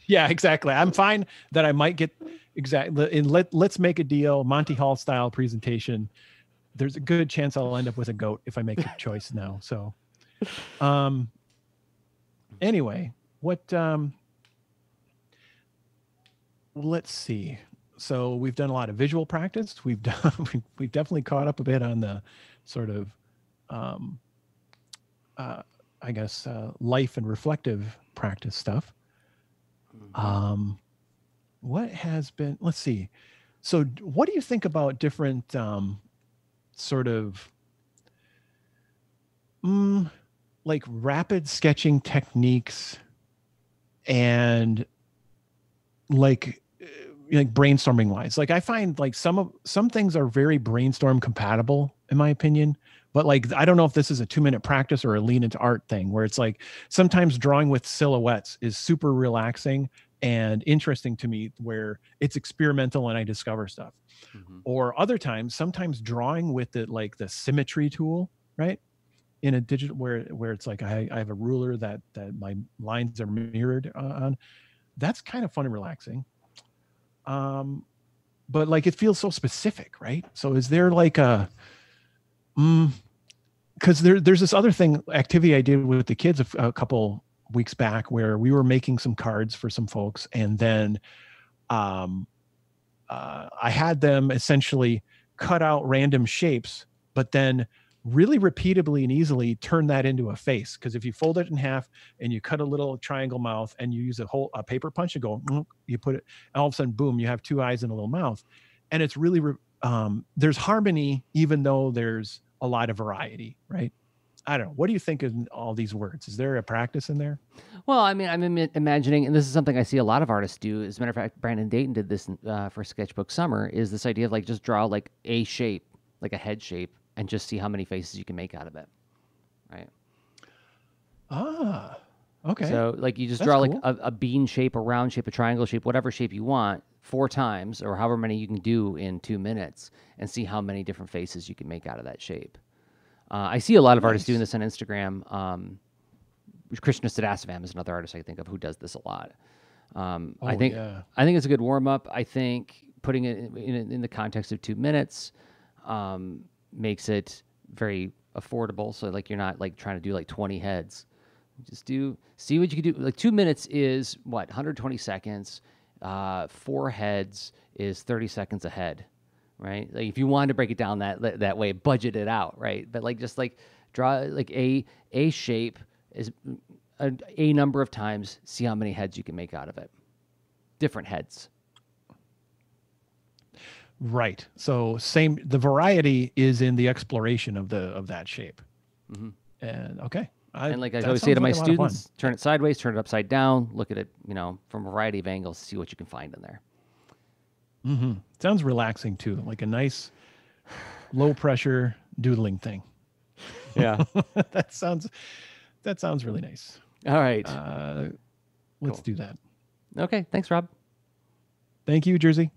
Yeah, exactly. I'm fine that I might get exactly. And let let's make a deal, Monty Hall style presentation. There's a good chance I'll end up with a goat if I make a choice now. So, um. Anyway, what um. Let's see. So we've done a lot of visual practice. We've done. (laughs) We've definitely caught up a bit on the sort of, um. Uh, I guess uh, life and reflective practice stuff. Um, what has been? Let's see. So, what do you think about different um, sort of mm, like rapid sketching techniques and like uh, like brainstorming wise? Like, I find like some of some things are very brainstorm compatible, in my opinion. But like, I don't know if this is a two minute practice or a lean into art thing where it's like sometimes drawing with silhouettes is super relaxing and interesting to me where it's experimental and I discover stuff. Mhm. Or other times, sometimes drawing with it like the symmetry tool, right? In a digital where where it's like I, I have a ruler that that my lines are mirrored uh, on. That's kind of fun and relaxing. Um, but like it feels so specific, right? So is there like a mm, because there, there's this other thing activity I did with the kids a couple weeks back where we were making some cards for some folks, and then um, uh, I had them essentially cut out random shapes, but then really repeatably and easily turn that into a face. Because if you fold it in half and you cut a little triangle mouth and you use a whole a paper punch and go, "Mm," you put it, and all of a sudden, boom, you have two eyes and a little mouth, and it's really re- um, there's harmony even though there's a lot of variety, right? I don't know. What do you think of all these words? Is there a practice in there? Well, I mean, I'm imi- imagining, and this is something I see a lot of artists do. As a matter of fact, Brandon Dayton did this uh, for Sketchbook Summer. Is this idea of like just draw like a shape, like a head shape, and just see how many faces you can make out of it, right? Ah, okay. So like you just That's draw like cool. a, a bean shape, a round shape, a triangle shape, whatever shape you want, four times or however many you can do in two minutes, and see how many different faces you can make out of that shape. Uh, I see a lot of artists doing this on Instagram. Um, Krishna Sadasivam is another artist I think of who does this a lot. Um, I Oh, think yeah. I think it's a good warm up. I think putting it in, in, in the context of two minutes um, makes it very affordable. So like you're not like trying to do like 20 heads. Just do see what you can do. Like two minutes is what 120 seconds. Uh, four heads is 30 seconds ahead, right? Like if you wanted to break it down that that- that way, budget it out, right? But like just like draw like a a shape is a, a number of times. See how many heads you can make out of it. Different heads. Right. So same. The variety is in the exploration of the of that shape. Mm-hmm. And okay. I, and like I always say to my like a lot of fun. students, turn it sideways, turn it upside down, look at it, you know, from a variety of angles, see what you can find in there. Mhm. Sounds relaxing too, like a nice low pressure doodling thing. Yeah. (laughs) that sounds that sounds really nice. All right. Uh, let's Cool. do that. okay. Thanks, Rob. Thank you, Jerzy.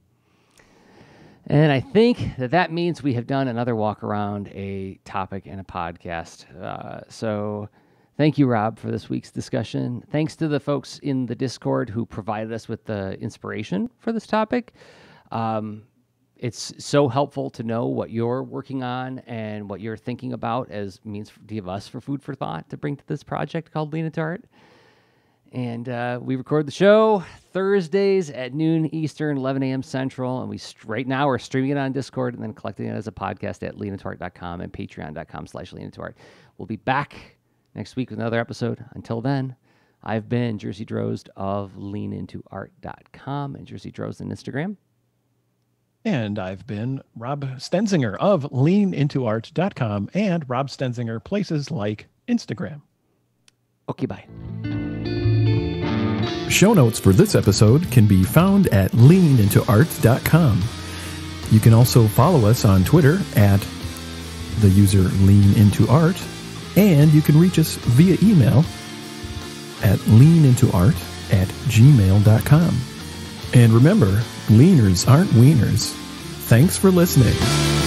And I think that that means we have done another walk around a topic in a podcast. Uh, so thank you, Rob, for this week's discussion. Thanks to the folks in the Discord who provided us with the inspiration for this topic. Um, it's so helpful to know what you're working on and what you're thinking about as means to give us for food for thought to bring to this project called Lean Into Art. And uh, we record the show Thursdays at noon Eastern, 11 a.m. Central. And we right now we're streaming it on Discord and then collecting it as a podcast at leanintoart.com and patreon.com slash leanintoart. We'll be back next week with another episode. Until then, I've been Jerzy Drozd of leanintoart.com and Jerzy Drozd on Instagram. And I've been Rob Stenzinger of leanintoart.com and Rob Stenzinger places like Instagram. Okay, bye. Show notes for this episode can be found at leanintoart.com. You can also follow us on Twitter at the user leanintoart, and you can reach us via email at leanintoart at gmail.com. And remember, leaners aren't wieners. Thanks for listening.